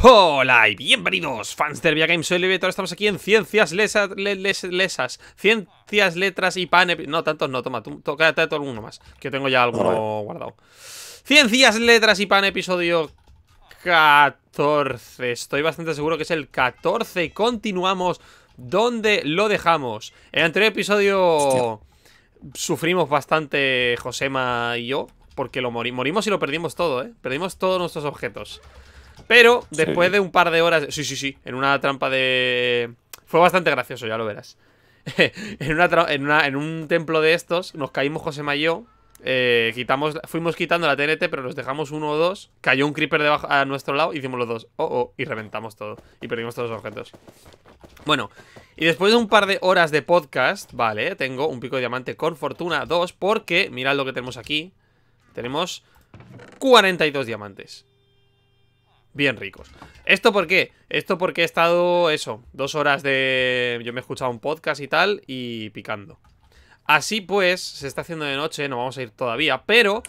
Hola y bienvenidos, fans del Via Game, soy Leviator, estamos aquí en Ciencias Lesas, lesas. Ciencias, Letras y Pan... No, tantos no, toma, tú, cállate todo alguno más, que yo tengo ya alguno guardado. Ciencias, Letras y Pan, episodio 14, estoy bastante seguro que es el 14 y continuamos donde lo dejamos. En el anterior episodio sufrimos bastante Josema y yo, porque lo morimos y lo perdimos todo, ¿eh? Perdimos todos nuestros objetos pero después de un par de horas... Sí, sí, sí. En una trampa de... Fue bastante gracioso, ya lo verás. en, una en, un templo de estos nos caímos José Mayo. Eh, quitamos, fuimos quitando la TNT, pero nos dejamos uno o dos. Cayó un creeper debajo a nuestro lado, hicimos los dos. Oh, oh, y reventamos todo. Y perdimos todos los objetos. Bueno, y después de un par de horas de podcast, vale, tengo un pico de diamante con fortuna 2, porque mirad lo que tenemos aquí. Tenemos 42 diamantes bien ricos. ¿Esto por qué? Esto porque he estado, eso, dos horas de... Yo me he escuchado un podcast y tal, y picando. Así pues, se está haciendo de noche, no vamos a ir todavía, pero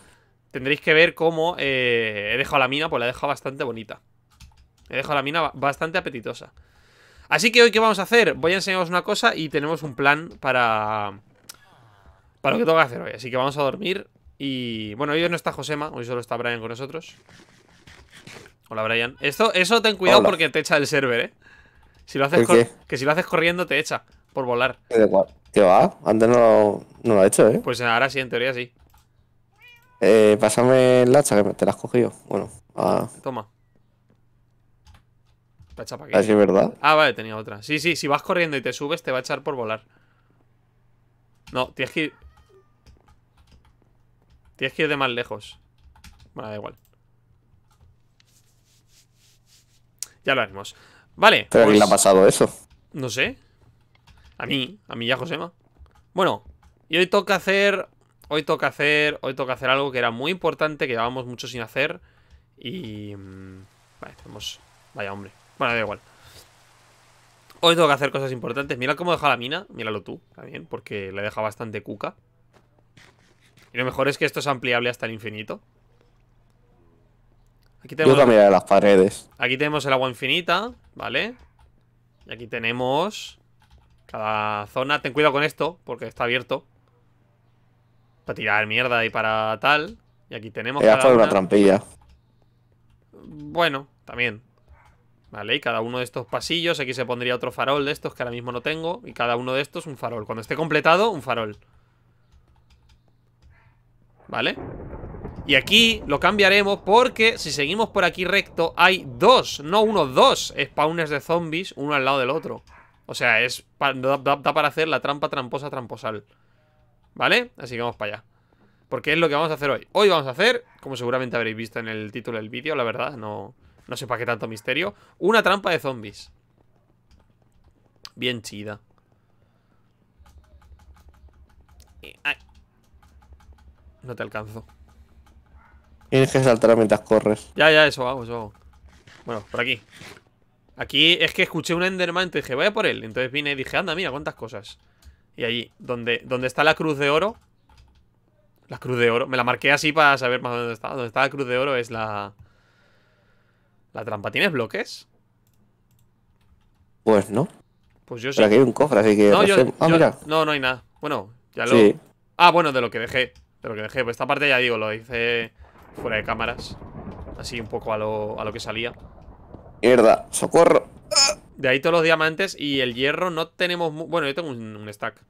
tendréis que ver cómo eh, he dejado la mina, pues la he dejado bastante bonita. He dejado la mina bastante apetitosa. Así que hoy, ¿qué vamos a hacer? Voy a enseñaros una cosa y tenemos un plan para... Para lo que tengo que hacer hoy. Así que vamos a dormir y... Bueno, hoy no está Josema, hoy solo está Brian con nosotros. Hola, Brian. Esto, eso ten cuidado porque te echa el server, ¿eh? Si lo haces que si lo haces corriendo te echa por volar. ¿Qué va? Antes no, no lo ha hecho, ¿eh? Pues ahora sí, en teoría sí. Eh, pásame el hacha que te la has cogido. Bueno, Toma. Te echa para aquí. es verdad. Ah, vale, tenía otra. Sí, sí, si vas corriendo y te subes, te va a echar por volar. No, tienes que ir. Tienes que ir de más lejos. Bueno, da igual. Ya lo haremos. Vale. ¿Pero a quién le ha pues, pasado eso? No sé. A mí, a mí ya Josema. Bueno, y hoy toca hacer. Hoy toca hacer. Hoy toca hacer algo que era muy importante, que llevábamos mucho sin hacer. Y. Mm, vale, tenemos. Vaya hombre. Bueno, da igual. Hoy tengo que hacer cosas importantes. Mira cómo deja la mina. Míralo tú, también, porque le deja bastante cuca. Y lo mejor es que esto es ampliable hasta el infinito. Aquí tenemos, Yo las paredes. Aquí tenemos el agua infinita, ¿vale? Y aquí tenemos cada zona. Ten cuidado con esto, porque está abierto. Para tirar mierda y para tal. Y aquí tenemos. Ya fue una trampilla. Bueno, también. Vale, y cada uno de estos pasillos, aquí se pondría otro farol de estos que ahora mismo no tengo. Y cada uno de estos un farol. Cuando esté completado, un farol. ¿Vale? Y aquí lo cambiaremos porque si seguimos por aquí recto hay dos, no uno, dos spawners de zombies uno al lado del otro. O sea, es da, para hacer la trampa tramposa tramposal. ¿Vale? Así que vamos para allá. Porque es lo que vamos a hacer hoy. Hoy vamos a hacer, como seguramente habréis visto en el título del vídeo, la verdad, no, no sé para qué tanto misterio, una trampa de zombies. Bien chida. No te alcanzo. Tienes que saltar mientras corres. Ya, ya, eso hago, eso hago. Bueno, por aquí. Aquí es que escuché un Enderman y dije, voy a por él. Entonces vine y dije, anda, mira, cuántas cosas. Y allí, donde, donde está la cruz de oro. La cruz de oro. Me la marqué así para saber más dónde está. Donde está la cruz de oro es la. La trampa. ¿Tienes bloques? Pues no. Pues yo sí. Pero aquí hay un cofre, así que. No, yo, ah, mira. no, no hay nada. Bueno, ya lo. Sí. Ah, bueno, de lo que dejé. De lo que dejé. Pues esta parte ya digo, lo hice fuera de cámaras. Así un poco a lo, a lo que salía. Mierda, socorro. De ahí todos los diamantes y el hierro no tenemos... Bueno, yo tengo un, stack.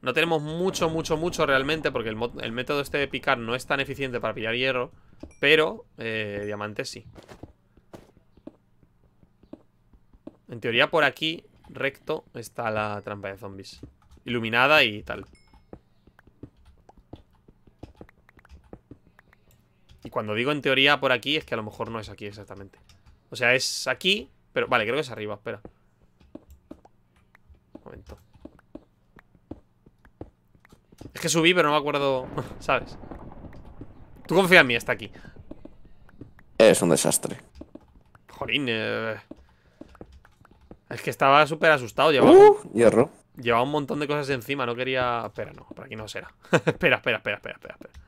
No tenemos mucho, mucho, mucho realmente porque el, método este de picar no es tan eficiente para pillar hierro. Pero eh, diamantes sí. En teoría por aquí, recto, está la trampa de zombies. Iluminada y tal. Y cuando digo en teoría por aquí, es que a lo mejor no es aquí exactamente. O sea, es aquí, pero... Vale, creo que es arriba, espera. Un momento. Es que subí, pero no me acuerdo... ¿Sabes? Tú confía en mí, está aquí. Es un desastre. Jolín, eh... Es que estaba súper asustado. Llevaba... Uh, hierro. Llevaba un montón de cosas encima, no quería... Espera, no, por aquí no será. espera, espera, espera, espera, espera.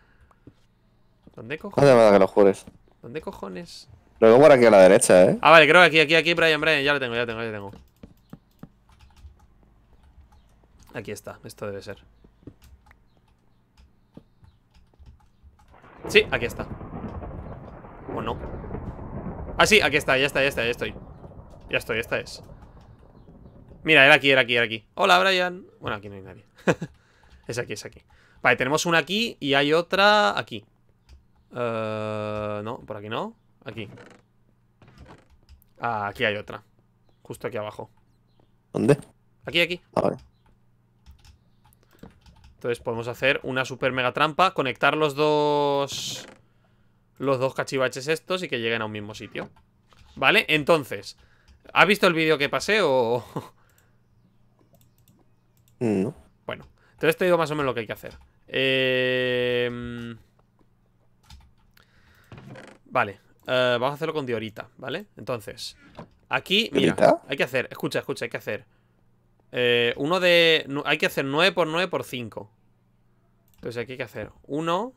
¿Dónde cojones? No que lo jures. ¿Dónde cojones? Luego por aquí a la derecha, ¿eh? Ah, vale, creo que aquí, aquí, aquí, Brian, Brian. Ya lo tengo, ya lo tengo, ya lo tengo. Aquí está, esto debe ser. Sí, aquí está. ¿O no? Ah, sí, aquí está, ya está, ya está, ya estoy. Ya estoy, esta es. Mira, era aquí, era aquí, era aquí. Hola, Brian. Bueno, aquí no hay nadie. es aquí, es aquí. Vale, tenemos una aquí y hay otra aquí. Eh, no, por aquí no. Aquí. Ah, aquí hay otra. Justo aquí abajo. ¿Dónde? Aquí, aquí. Ah, vale. Entonces podemos hacer una super mega trampa, conectar los dos los dos cachivaches estos y que lleguen a un mismo sitio. ¿Vale? Entonces, ¿has visto el vídeo que pasé o...? No. Bueno, entonces te digo más o menos lo que hay que hacer. Eh... Vale, eh, vamos a hacerlo con diorita, ¿vale? Entonces, aquí, mira, ¿Diorita? hay que hacer, escucha, escucha, hay que hacer eh, Uno de... nu- Hay que hacer 9 por 9 por 5 Entonces aquí hay que hacer 1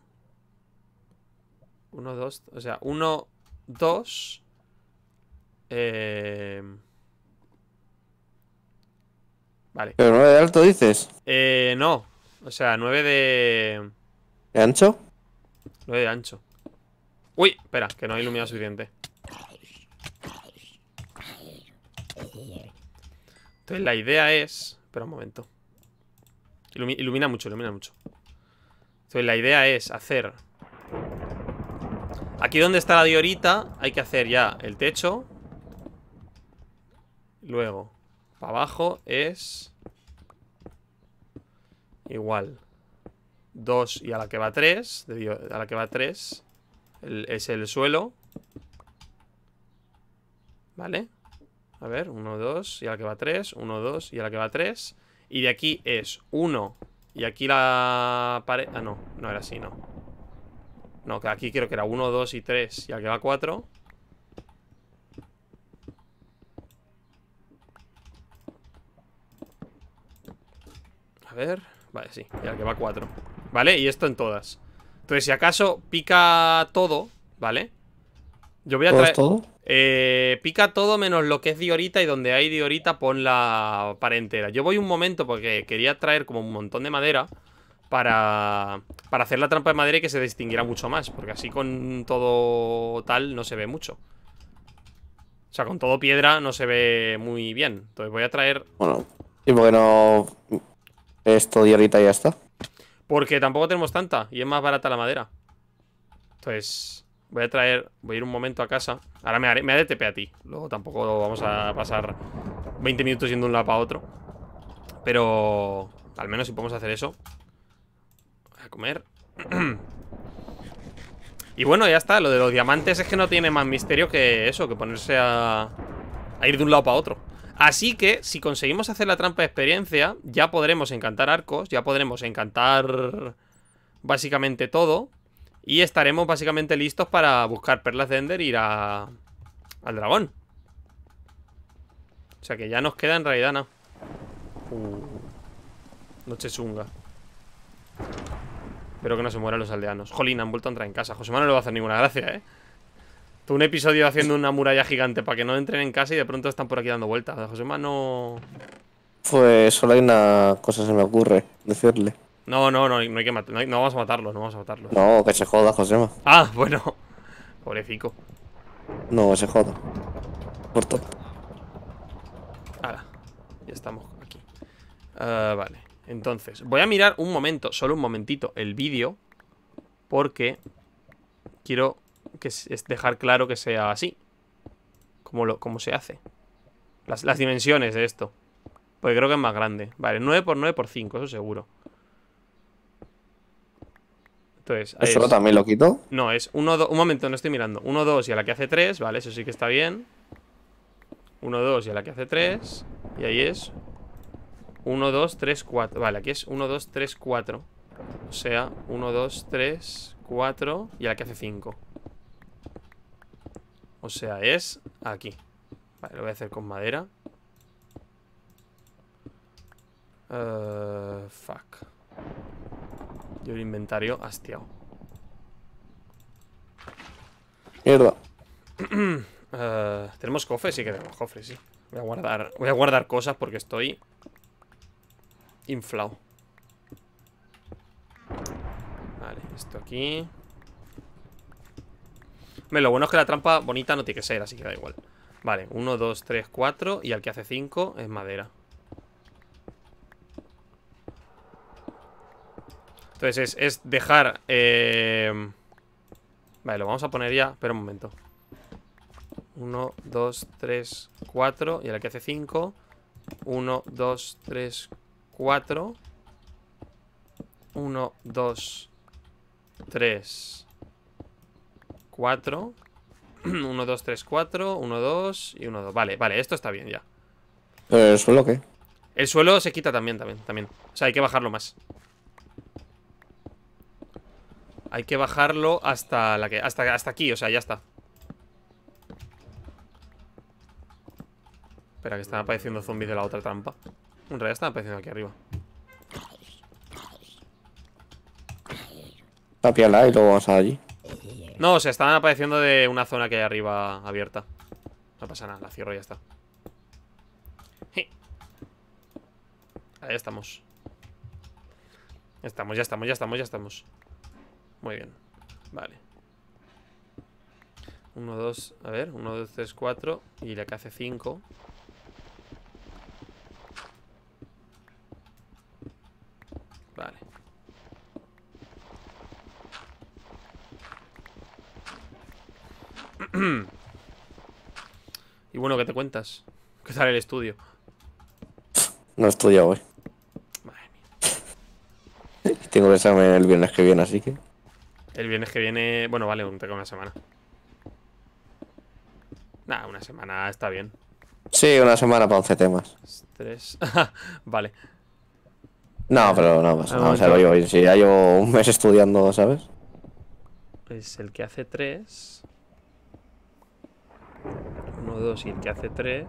1, 2, o sea, 1, 2 eh... Vale ¿Pero 9 de alto dices? eh, no, o sea, 9 de... ¿De ancho? 9 de ancho Uy, espera, que no hay iluminado suficiente. Entonces la idea es... Espera un momento. Ilumi- Ilumina mucho, ilumina mucho. Entonces la idea es hacer Aquí donde está la diorita Hay que hacer ya el techo. Luego Para abajo es Igual. 2 y a la que va 3 A la que va 3 Es el suelo. Vale. A ver, 1, 2 y a la que va 3 1, 2 y a la que va 3 Y de aquí es 1 Y aquí la pared Ah, no, no era así, no. No, que aquí creo que era 1, 2 y 3 Y a la que va 4 A ver Vale, sí, y a la que va 4 ¿Vale? Y esto en todas Entonces, si acaso pica todo ¿Vale? Yo voy a ¿Todo es traer... todo? Eh, pica todo menos lo que es diorita y donde hay diorita pon la pared entera. Yo voy un momento porque quería traer como un montón de madera para, para hacer la trampa de madera y que se distinguiera mucho más, porque así con todo tal no se ve mucho. O sea, con todo piedra no se ve muy bien. Entonces voy a traer... Bueno, ¿y por qué no esto y ahorita ya está? Porque tampoco tenemos tanta y es más barata la madera. Entonces voy a traer... Voy a ir un momento a casa. Ahora me haré, me haré TP a ti. Luego tampoco vamos a pasar 20 minutos yendo de un lado para otro. Pero... Al menos si podemos hacer eso. Voy a comer. y bueno, ya está. Lo de los diamantes es que no tiene más misterio que eso. Que ponerse a... A ir de un lado para otro. Así que, si conseguimos hacer la trampa de experiencia, ya podremos encantar arcos, ya podremos encantar básicamente todo. Y estaremos básicamente listos para buscar perlas de Ender e ir a, al dragón. O sea que ya nos queda en realidad nada. Uh, noche chunga. Espero que no se mueran los aldeanos. Jolín, han vuelto a entrar en casa. José Manuel no le va a hacer ninguna gracia, ¿eh? Todo un episodio haciendo una muralla gigante para que no entren en casa y de pronto están por aquí dando vueltas. A José Manuel no... Pues solo hay una cosa se me ocurre decirle. No, no, no, no hay que no, hay- no vamos a matarlos, no vamos a matarlos. No, que se joda, Josema. Ah, bueno. Pobrecico. No, que se joda. Corto. Ahora, ya estamos aquí. Ah, vale, entonces, voy a mirar un momento, solo un momentito, el vídeo. Porque quiero que es dejar claro que sea así. Como, lo, como se hace. Las, las dimensiones de esto. Porque creo que es más grande. Vale, 9 por 9 por 5, eso seguro. Entonces, ¿Eso es- también lo quito? no, es 1, 2. Un momento, no estoy mirando. 1, 2 y a la que hace 3, vale, eso sí que está bien. 1, 2 y a la que hace 3. Y ahí es 1, 2, 3, 4. Vale, aquí es 1, 2, 3, 4. O sea, 1, 2, 3, 4 y a la que hace 5. O sea, es aquí. Vale, lo voy a hacer con madera. Eh, fuck. Yo el inventario hastiado. Mierda. Eh, ¿Tenemos cofres? Sí que tenemos cofres, sí. Voy a guardar, voy a guardar cosas porque estoy inflado. Vale, esto aquí. Lo bueno es que la trampa bonita no tiene que ser, así que da igual. Vale, 1, 2, 3, 4 y al que hace 5 es madera. Entonces es, dejar... Eh... Vale, lo vamos a poner ya. Espera un momento. 1, 2, 3, 4 Y ahora que hace 5 1, 2, 3, 4 1, 2, 3 4 1, 2, 3, 4 1, 2 y 1, 2 Vale, vale, esto está bien ya ¿Pero el suelo qué? El suelo se quita también, también, también O sea, hay que bajarlo más Hay que bajarlo hasta la que hasta, hasta aquí, o sea, ya está Espera, que están apareciendo zombies de la otra trampa. En realidad están apareciendo aquí arriba. Tapiala y luego vamos allí. No, o sea, estaban apareciendo de una zona que hay arriba abierta. No pasa nada, la cierro y ya está. Ahí estamos. Ya estamos, ya estamos, ya estamos, ya estamos. Muy bien. Vale. 1, 2, a ver, 1, 2, 3, 4 Y la que hace 5 Vale. Y bueno, ¿qué te cuentas? ¿Qué tal el estudio? No estudio hoy. Madre mía. Tengo que examen el viernes que viene, así que. El viernes que viene. Bueno, vale, un tengo una semana. Nada, una semana está bien. Sí, una semana para 11 temas. Tres. vale. No, pero no pasa nada. O sea, lo llevo, si ya llevo un mes estudiando, ¿sabes? Es el que hace 3. 1, 2 y el que hace 3.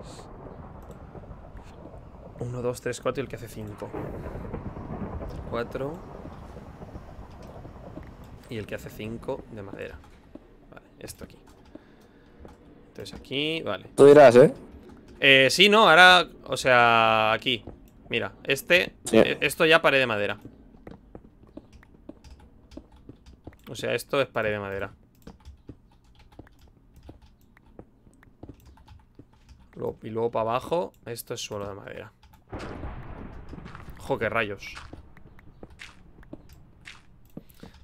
1, 2, 3, 4 y el que hace 5. 4. Y el que hace 5 de madera. Vale, esto aquí. Entonces aquí, vale. Tú dirás, ¿eh? Eh, sí, no, ahora, o sea, aquí. Mira, este eh, Esto ya pared de madera O sea, esto es pared de madera Y luego para abajo Esto es suelo de madera Ojo, qué rayos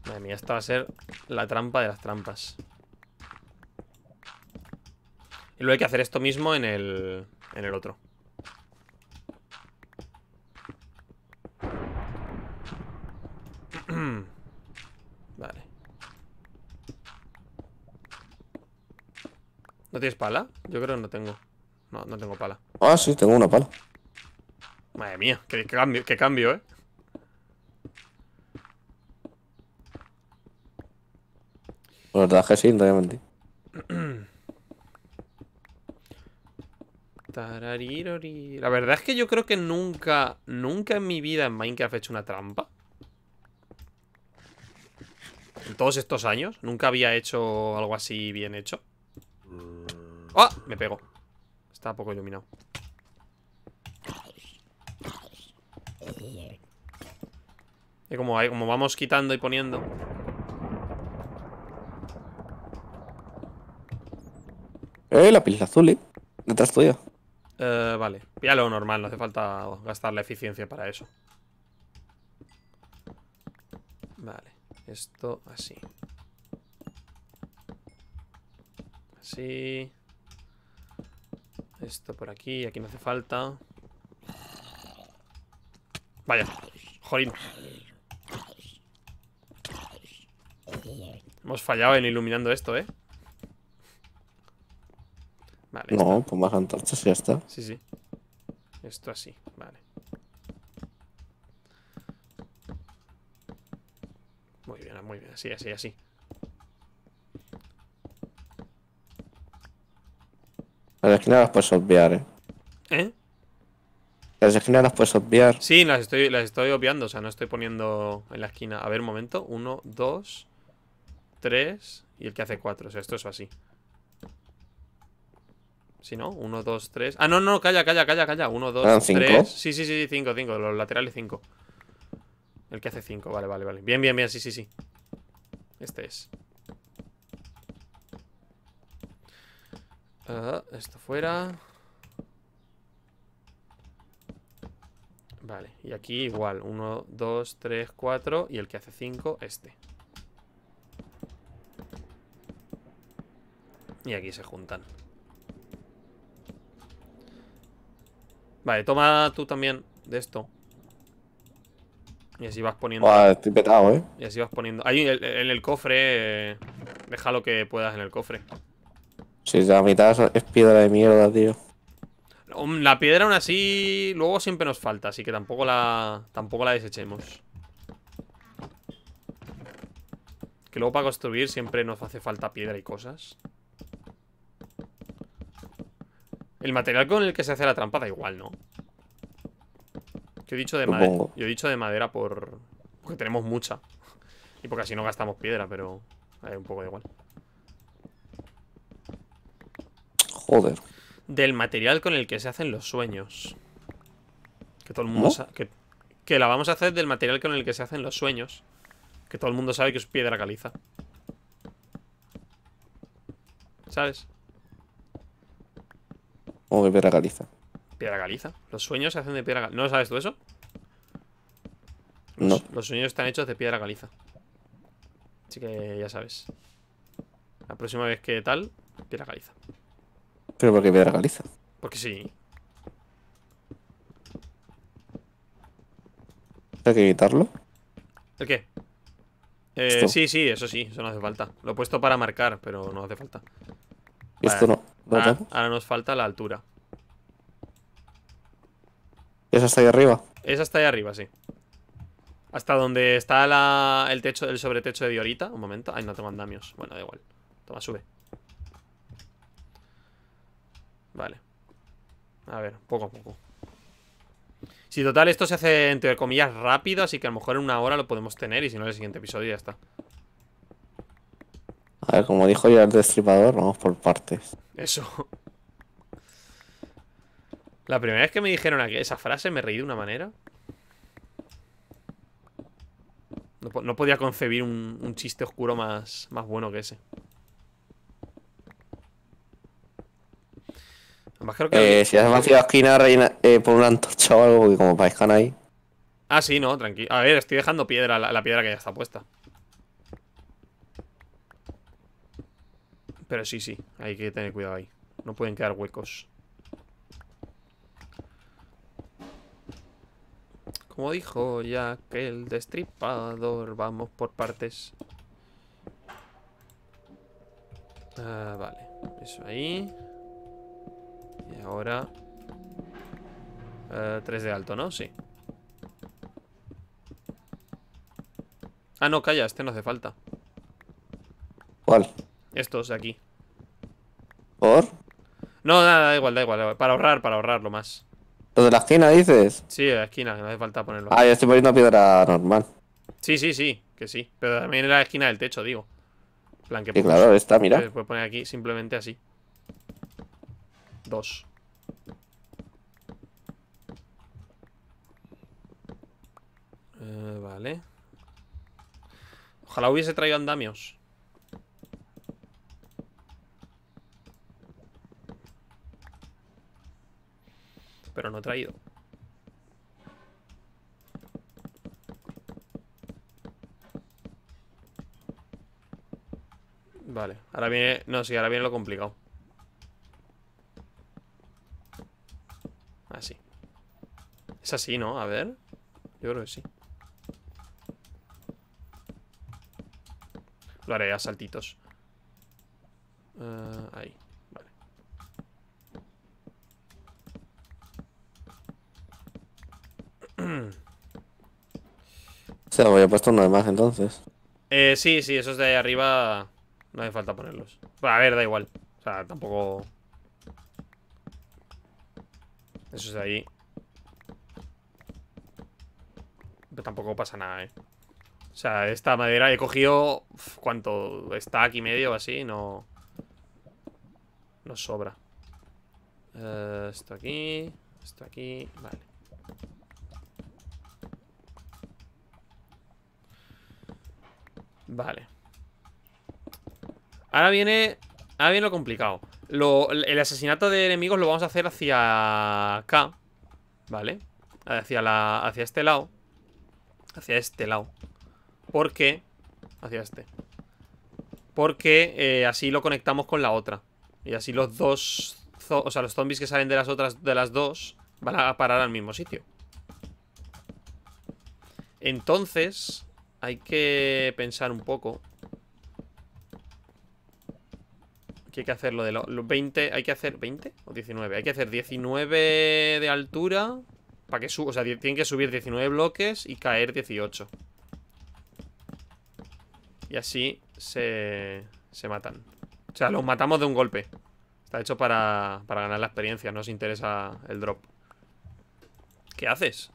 Madre mía, esta va a ser La trampa de las trampas Y luego hay que hacer esto mismo en el, en el otro vale. ¿No tienes pala? Yo creo que no tengo. No, no tengo pala. Ah, sí, tengo una pala. Madre mía, qué, cambio, qué cambio, ¿eh? La verdad que sí, no voy La verdad es que yo creo que nunca, nunca en mi vida en Minecraft he hecho una trampa. En todos estos años Nunca había hecho algo así bien hecho ¡Ah! Me pego Está poco iluminado Y como, como vamos quitando y poniendo Eh, la pila azul, ¿eh? Detrás tuya eh, Vale, ya lo normal No hace falta gastar la eficiencia para eso Vale esto así. Así. Esto por aquí. Aquí no hace falta. Vaya. Jolín. Hemos fallado en iluminando esto, ¿eh? Vale. No, pues más antorchas y ya está. Sí, sí. Esto así, vale. muy bien, así, así, así. Las esquinas las puedes obviar, ¿eh? ¿Eh? Las esquinas las puedes obviar. Sí, las estoy, las estoy obviando, o sea, no estoy poniendo en la esquina. A ver, un momento. Uno, dos, tres y el que hace cuatro. O sea, esto es así. Si no, uno, dos, tres. Ah, no, no, calla, calla, calla, calla. Uno, dos, ¿Eran cinco? tres. Sí, sí, sí, cinco, cinco. Los laterales cinco. El que hace cinco, vale, vale, vale. Bien, bien, bien, sí, sí, sí. Este es. Ah, esto fuera. Vale, y aquí igual. Uno, dos, tres, cuatro. Y el que hace cinco, este. Y aquí se juntan. Vale, toma tú también de esto. Y así vas poniendo. Estoy petado, ¿eh? Y así vas poniendo. Ahí en el, en el cofre. eh, deja lo que puedas en el cofre. Si la mitad es piedra de mierda, tío. La piedra aún así. Luego siempre nos falta, así que tampoco la. Tampoco la desechemos. Que luego para construir siempre nos hace falta piedra y cosas. El material con el que se hace la trampa da igual, ¿no? Yo he dicho de madera. Yo he dicho de madera por. Porque tenemos mucha. Y porque así no gastamos piedra, pero. eh, un poco da igual. Joder. Del material con el que se hacen los sueños. Que todo el mundo sabe. Que, que la vamos a hacer del material con el que se hacen los sueños. Que todo el mundo sabe que es piedra caliza. ¿Sabes? Como que piedra caliza. Piedra caliza. Los sueños se hacen de piedra caliza. ¿No sabes tú eso? Los, No. los sueños están hechos de piedra caliza. Así que ya sabes. La próxima vez que tal, piedra caliza. Pero ¿por qué piedra caliza? Porque sí. ¿Hay que quitarlo? ¿El qué? Eh, sí, sí, eso sí, eso no hace falta. Lo he puesto para marcar, pero no hace falta. Y esto no. ¿No Ahora, ahora nos falta la altura. ¿Eso está ahí arriba? Esa está ahí arriba, sí. Hasta donde está la- el techo, el sobretecho de Diorita. Un momento. Ay, no tengo andamios. Bueno, da igual. Toma, sube. Vale. A ver, poco a poco. Si total esto se hace entre comillas rápido, así que a lo mejor en una hora lo podemos tener y si no en el siguiente episodio ya está. A ver, como dijo ya el destripador, vamos por partes. Eso. La primera vez que me dijeron esa frase me reí de una manera. No podía concebir un, un chiste oscuro más, más bueno que ese. Además creo que... Eh, si has vaciado esquina, reina, eh, pon una antorcha o algo, porque como parezcan ahí. Ah, sí, no, tranquilo. A ver, estoy dejando piedra, la, la piedra que ya está puesta. Pero sí, sí, hay que tener cuidado ahí. No pueden quedar huecos. Como dijo ya que el destripador, vamos por partes. Ah, vale, eso ahí. Y ahora... 3 de alto, ¿no? Sí. Ah, no, calla, este no hace falta. ¿Cuál? Estos de aquí. ¿Por? No, nada, da igual, da igual. Para ahorrar, para ahorrarlo más. ¿Lo de la esquina dices? Sí, a la esquina, que no hace falta ponerlo. Ah, yo estoy poniendo piedra normal. Sí, sí, sí, que sí. Pero también en la esquina del techo, digo. Plan que Sí, claro, está, mira. que Puedes poner aquí simplemente así. Dos. Eh, vale. Ojalá hubiese traído andamios. Pero no he traído. Vale, ahora viene... No, sí, ahora viene lo complicado. Así. Es así, ¿no? A ver. Yo creo que sí. Lo haré a saltitos. Eh, ahí, vale. O sea, voy a puesto uno de más entonces. Eh, sí, sí, esos de ahí arriba no hace falta ponerlos. Bueno, a ver, da igual. O sea, tampoco... Esos de ahí. Pero tampoco pasa nada, eh. O sea, esta madera he cogido... ¿Cuánto? Está aquí medio o así, no... No sobra. Eh, esto aquí. Esto aquí. Vale. Vale. Ahora viene. Ahora viene lo complicado. El asesinato de enemigos lo vamos a hacer hacia acá. ¿Vale? Hacia, la, hacia este lado. Hacia este lado. ¿Por qué? Hacia este. Porque eh, así lo conectamos con la otra. Y así los dos... O sea, los zombies que salen de las otras de las dos van a parar al mismo sitio. Entonces, hay que pensar un poco. Que hay que hacer lo de los 20. Hay que hacer 20 o 19. Hay que hacer 19 de altura. Para que suba. O sea, tienen que subir 19 bloques y caer 18. Y así se, se matan. O sea, los matamos de un golpe. Está hecho para, para ganar la experiencia. No os interesa el drop. ¿Qué haces?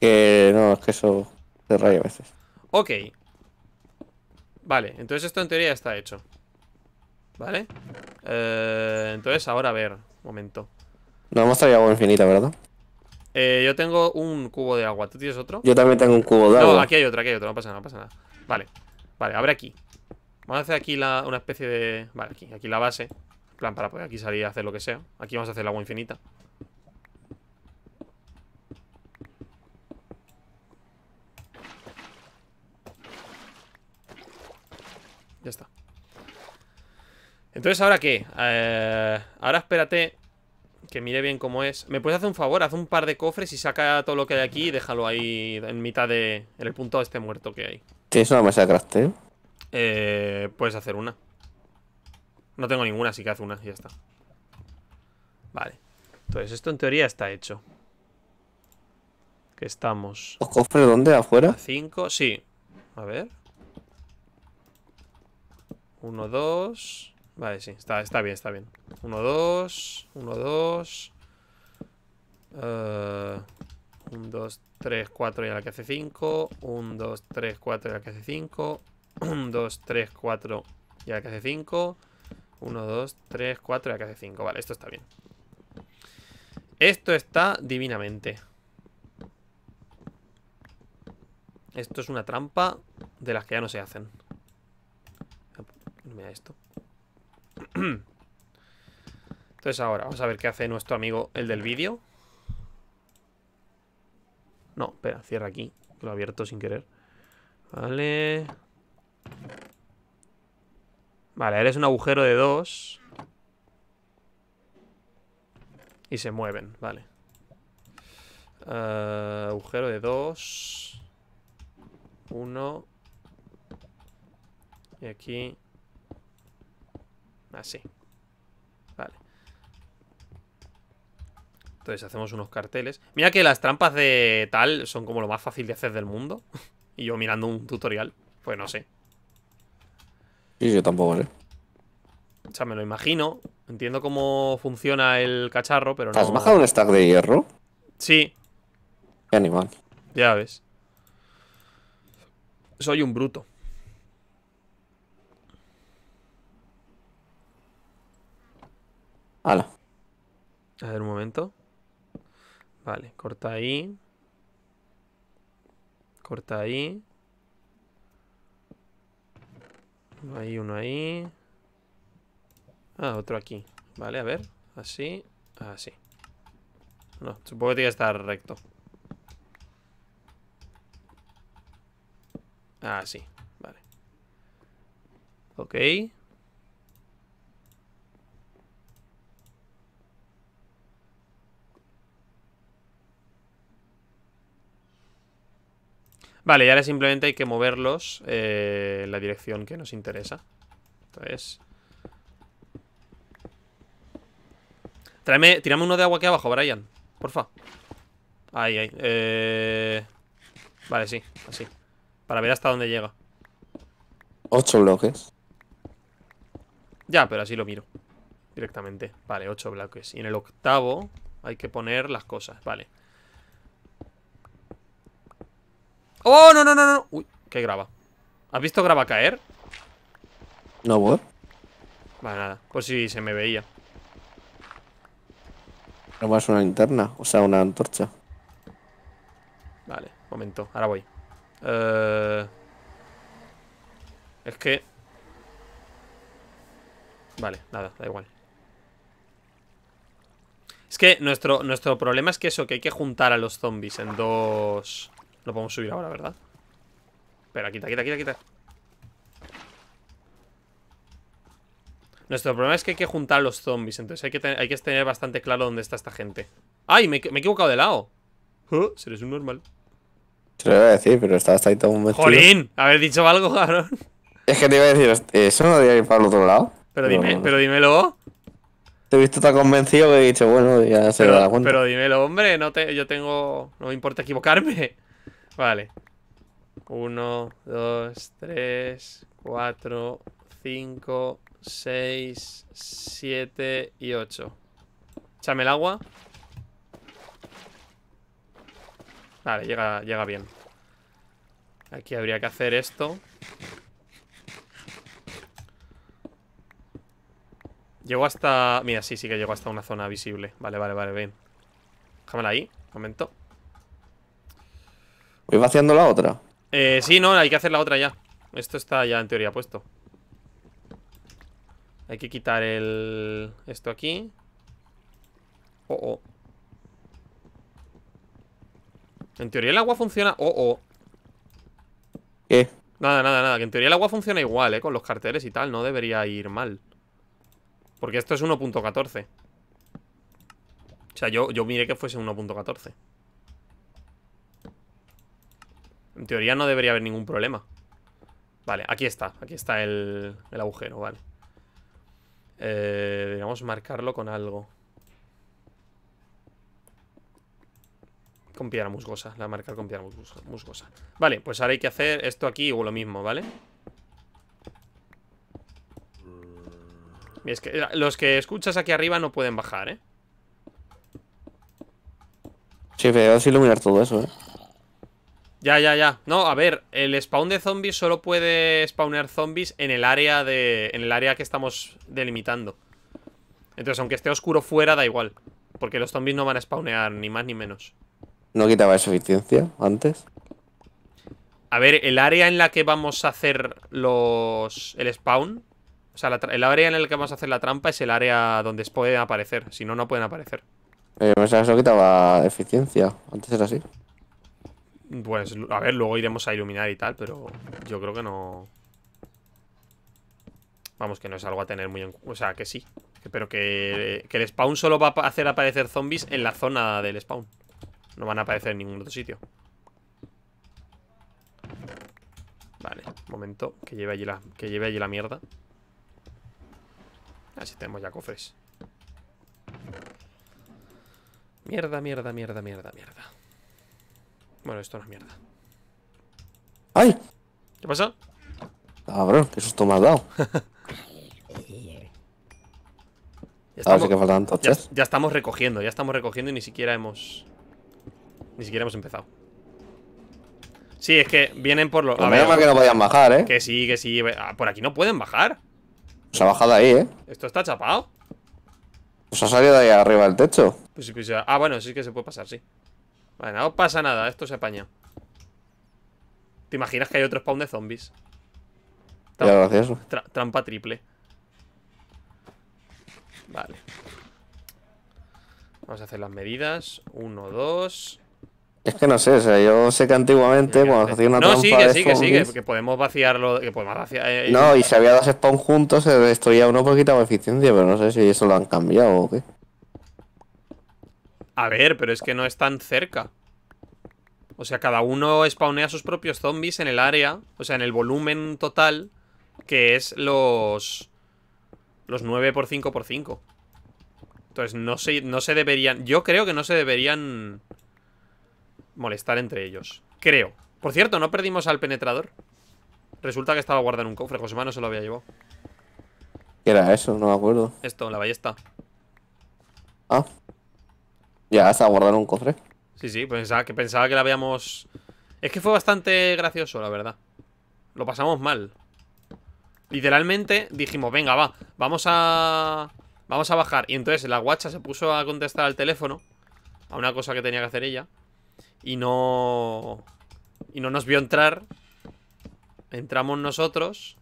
Que no, es que eso se raya a veces. Ok. Vale, entonces esto en teoría está hecho. ¿Vale? Eh, entonces ahora a ver, momento. No hemos traído agua infinita, ¿verdad? Eh, yo tengo un cubo de agua. ¿Tú tienes otro? Yo también tengo un cubo de agua. No, aquí hay otro, aquí hay otro. No pasa nada, no pasa nada. Vale. Vale, abre aquí. Vamos a hacer aquí la, una especie de... Vale, aquí, aquí la base. En plan, para poder aquí salir a hacer lo que sea. Aquí vamos a hacer el agua infinita. Ya está. Entonces, ¿ahora qué? Eh, ahora espérate que mire bien cómo es. ¿Me puedes hacer un favor? Haz un par de cofres y saca todo lo que hay aquí y déjalo ahí en mitad de... En el punto de este muerto que hay. ¿Tienes una mesa de crafteo? Eh, puedes hacer una. No tengo ninguna, así que haz una y ya está. Vale. Entonces, esto en teoría está hecho. Que estamos... ¿Los cofres dónde? ¿Afuera? 5, sí. A ver. 1, 2... Vale, sí, está, bien, está bien. 1, 2, 1, 2 1, 2, 3, 4 y la que hace 5 1, 2, 3, 4 y la que hace 5 1, 2, 3, 4 y la que hace 5 1, 2, 3, 4 y la que hace 5 Vale, esto está bien. Esto está divinamente. Esto es una trampa de las que ya no se hacen. Mira esto Entonces ahora, vamos a ver qué hace nuestro amigo el del vídeo. No, espera, cierra aquí. Lo he abierto sin querer. Vale. Vale, eres un agujero de dos. Y se mueven, vale. Uh, agujero de dos. Uno. Y aquí Así. Vale. Entonces hacemos unos carteles. Mira que las trampas de tal son como lo más fácil de hacer del mundo. y yo mirando un tutorial, pues no sé. Y yo tampoco sé. O sea, me lo imagino. Entiendo cómo funciona el cacharro, pero no. ¿Has bajado un stack de hierro? Sí. Qué animal. Ya ves. Soy un bruto. Hala. A ver un momento. Vale, corta ahí. Corta ahí. Uno ahí, uno ahí. Ah, otro aquí. Vale, a ver. Así, así. No, supongo que tiene que estar recto. Así, vale. Ok. Vale, y ahora simplemente hay que moverlos eh, en la dirección que nos interesa. Entonces... Tráeme, tírame uno de agua aquí abajo, Brian. Porfa. Ahí, ahí. Eh... Vale, sí, así. Para ver hasta dónde llega. Ocho bloques. Ya, pero así lo miro. Directamente. Vale, ocho bloques. Y en el octavo hay que poner las cosas. Vale. ¡Oh, no, no, no, no! Uy, ¿qué graba? ¿Has visto graba caer? No, ¿what? Vale, nada, pues sí, se me veía No es una linterna, o sea, una antorcha. Vale, momento, ahora voy. Eh, Es que... Vale, nada, da igual. Es que nuestro, nuestro problema es que eso, que hay que juntar a los zombies en dos... Lo podemos subir ahora, ¿verdad? Espera, quita, quita, quita, quita. Nuestro problema es que hay que juntar a los zombies Entonces hay que, tener, hay que tener bastante claro dónde está esta gente ¡Ay! Me, me he equivocado de lado. Seré un normal Se lo iba a decir, pero estaba hasta ahí todo un. ¡Jolín! Haber dicho algo, cabrón Es que te iba a decir, ¿eso no debería ir para el otro lado? Pero, dime, no, no. pero dímelo Te he visto tan convencido que he dicho, bueno, ya se pero, da cuenta. pero dímelo, hombre no te, Yo tengo... No me importa equivocarme Vale. Uno, dos, tres Cuatro Cinco Seis Siete y ocho. Échame el agua. Vale, llega, llega bien. Aquí habría que hacer esto. Llego hasta... Mira, sí, sí que llego hasta una zona visible. Vale, vale, vale, bien. Déjamela ahí, un momento ¿Voy vaciando la otra? eh, Sí, no, hay que hacer la otra ya Esto está ya en teoría puesto Hay que quitar el... Esto aquí Oh, oh En teoría el agua funciona... Oh, oh ¿Qué? Nada, nada, nada. Que en teoría el agua funciona igual, ¿eh? Con los carteles y tal. No debería ir mal. Porque esto es 1.14. O sea, yo, yo miré que fuese 1.14. En teoría no debería haber ningún problema. Vale, aquí está. Aquí está el, el agujero, vale. Eh, deberíamos marcarlo con algo. Con piedra musgosa. La marcar con piedra musgosa-. Vale, pues ahora hay que hacer esto aquí o lo mismo, ¿vale? Es que los que escuchas aquí arriba no pueden bajar, ¿eh? Sí, pero vas iluminar todo eso, ¿eh? Ya, ya, ya. No, a ver, el spawn de zombies solo puede spawnear zombies en el área de. En el área que estamos delimitando. Entonces, aunque esté oscuro fuera, da igual. Porque los zombies no van a spawnear ni más ni menos. ¿No quitaba esa eficiencia antes? A ver, el área en la que vamos a hacer los. el spawn. O sea, la el área en la que vamos a hacer la trampa es el área donde pueden aparecer. Si no, no pueden aparecer. Eh, que eso quitaba eficiencia. Antes era así. Pues, a ver, luego iremos a iluminar y tal, pero yo creo que no. Vamos, que no es algo a tener muy en cu- O sea, que sí. Pero que, que el spawn solo va a hacer aparecer zombies en la zona del spawn. No van a aparecer en ningún otro sitio. Vale, momento. Que lleve allí la, que lleve allí la mierda. Así tenemos ya cofres. Mierda, mierda, mierda, mierda, mierda. Bueno, esto no es mierda. ¡Ay! ¿Qué pasa? Cabrón, qué susto me has dado. Ya estamos, que faltan ya, ya estamos recogiendo, ya estamos recogiendo y ni siquiera hemos. Ni siquiera hemos empezado. Sí, es que vienen por lo. Pues A menos mal ver, que no podían bajar, ¿eh? que sí, que sí. Ah, Por aquí no pueden bajar. Se ha bajado ahí, ¿eh? Esto está chapado. Pues ha salido de ahí arriba del techo. Pues sí, pues Ah, bueno, sí que se puede pasar, sí. Vale, no pasa nada, esto se apaña. ¿Te imaginas que hay otro spawn de zombies? Ya, Tra- trampa triple. Vale. Vamos a hacer las medidas. Uno, dos. Es que no sé, o sea, yo sé que antiguamente cuando se hacía una no, trampa sí, que de sí, que sí, que, zombies- podemos vaciarlo. Que podemos vaciar. eh, No, y si había dos spawn juntos, se destruía uno porque quitaba eficiencia, pero no sé si eso lo han cambiado o qué. A ver, pero es que no están cerca. O sea, cada uno spawnea sus propios zombies en el área. O sea, en el volumen total. Que es los. Los 9 por 5 por 5 Entonces, no se, no se deberían. Yo creo que no se deberían. Molestar entre ellos. Creo. Por cierto, no perdimos al penetrador. Resulta que estaba guardado en un cofre. José no se lo había llevado. ¿Qué era eso? No me acuerdo. Esto, la ballesta. Ah. Ya, está guardado en un cofre. Sí, sí, pensaba que, pensaba que la habíamos... Es que fue bastante gracioso, la verdad. Lo pasamos mal. Literalmente dijimos, venga, va, vamos a... Vamos a bajar. Y entonces la guacha se puso a contestar al teléfono. A una cosa que tenía que hacer ella. Y no... Y no nos vio entrar. Entramos nosotros.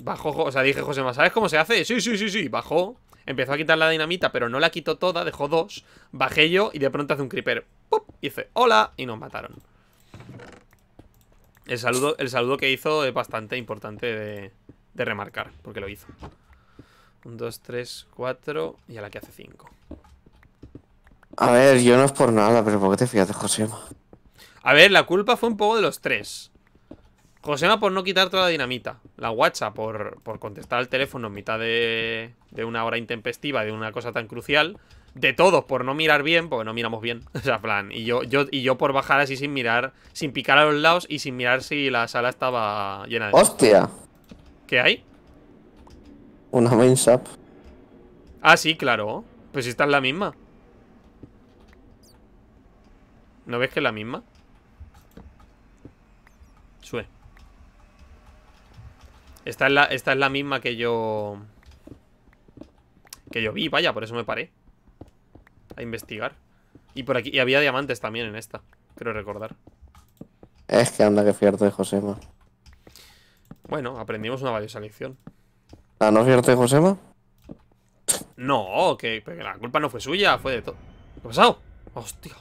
Bajó, o sea, dije, José, ¿sabes cómo se hace? Sí, sí, sí, sí. Bajó. Empezó a quitar la dinamita, pero no la quitó toda, dejó dos. Bajé yo y de pronto hace un creeper. ¡Pup! Y dice, hola. Y nos mataron. El saludo, el saludo que hizo es bastante importante de, de remarcar, porque lo hizo. Un, dos, tres, cuatro y a la que hace cinco. A ver, yo no es por nada, pero ¿por qué te fías de Josema? A ver, la culpa fue un poco de los tres. Josema por no quitar toda la dinamita. La guacha por, por contestar al teléfono en mitad de, de una hora intempestiva, de una cosa tan crucial. De todos por no mirar bien, porque no miramos bien. O sea, plan. Y yo, yo, y yo por bajar así sin mirar, sin picar a los lados y sin mirar si la sala estaba llena de. ¡Hostia! ¿Qué hay? Una main sap. Ah, sí, claro. Pues esta es la misma. ¿No ves que es la misma? Esta es la, esta es la misma que yo... Que yo vi, vaya, por eso me paré. A investigar. Y por aquí, y había diamantes también en esta. Creo recordar. Es que anda que fiarte de Josema. Bueno, aprendimos una valiosa lección. ¿Ah, no fiarte de Josema? No, que, que la culpa no fue suya, fue de todo. ¿Qué ha pasado? Hostia.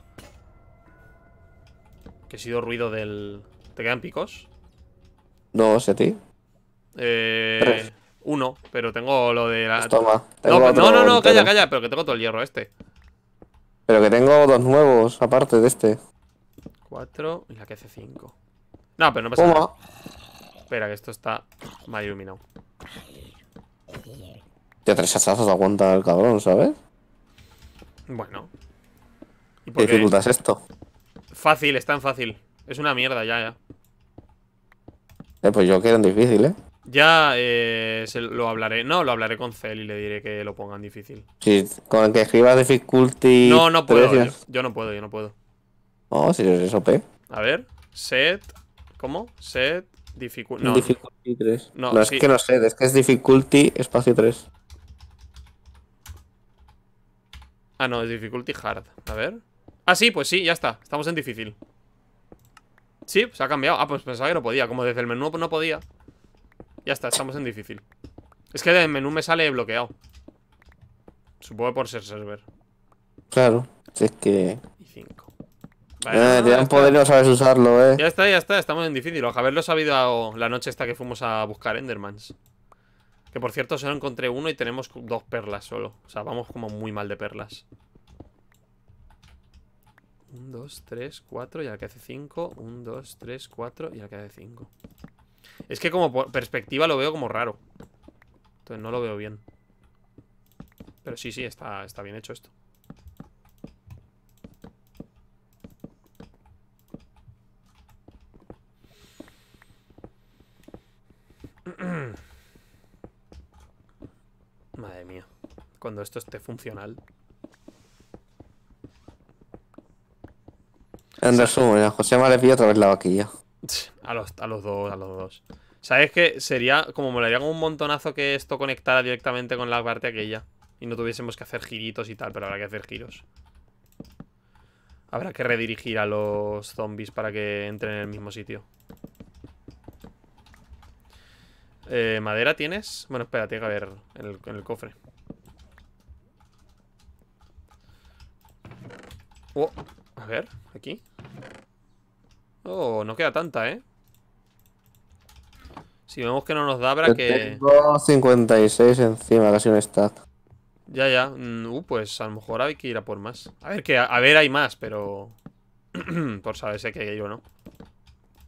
Que ha sido ruido del... ¿Te quedan picos? No, sé ti. Eh, uno, pero tengo lo de la... Pues toma. No, tengo no, otro no, no, entero. calla, calla, pero que tengo todo el hierro este. Pero que tengo dos nuevos, aparte de este. Cuatro y la que hace cinco. No, pero no pasa nada. Toma. Espera, que esto está mal iluminado. Tío, tres hachazos aguanta el cabrón, ¿sabes? Bueno. ¿Y ¿Qué por qué? dificultad es esto? Fácil, es tan fácil. Es una mierda, ya, ya. Eh, pues yo quiero en difícil, ¿eh? Ya eh, se lo hablaré. No, lo hablaré con Cel y le diré que lo pongan difícil. Si con el que escribas difficulty. No, no puedo. Yo, no puedo, yo no puedo. No, si es OP. A ver. Set. ¿Cómo? Set. Dificultad. No. difficulty 3. No, No, es sí. que no sé, es que es difficulty espacio 3. Ah, no, es difficulty hard. A ver. Ah, sí, pues sí, ya está. Estamos en difícil. Sí, se ha cambiado. Ah, pues pensaba que no podía. Como desde el menú no podía. Ya está, estamos en difícil. Es que del menú me sale bloqueado. Supongo por ser server. Claro. Si es que. Y 5. Eh, te dan poder y no sabes usarlo, eh. Ya está, ya está, estamos en difícil. Ojalá haberlo sabido la noche esta que fuimos a buscar Endermans. Que por cierto, solo encontré uno y tenemos dos perlas solo. O sea, vamos como muy mal de perlas. Un, dos, tres, cuatro y al que hace cinco. Un, dos, tres, cuatro y al que hace cinco. Es que como por perspectiva lo veo como raro. Entonces no lo veo bien. Pero sí, sí, está, está bien hecho esto. Madre mía. Cuando esto esté funcional. En resumen, a José le pilla otra vez la vaquilla. A los, a los dos, a los dos. ¿Sabes qué? Sería como molaría como un montonazo que esto conectara directamente con la parte aquella. Y no tuviésemos que hacer giritos y tal, pero habrá que hacer giros. Habrá que redirigir a los zombies para que entren en el mismo sitio. Eh, ¿Madera tienes? Bueno, espera, tiene que haber en el, en el cofre. Oh, a ver, aquí. Oh, no queda tanta, ¿eh? Si vemos que no nos da, habrá que... Tengo 56 encima, casi un stat. Ya, ya. Mm, Uh, pues a lo mejor hay que ir a por más. A ver, que a, a ver, hay más, pero... por saber si hay que ir o no.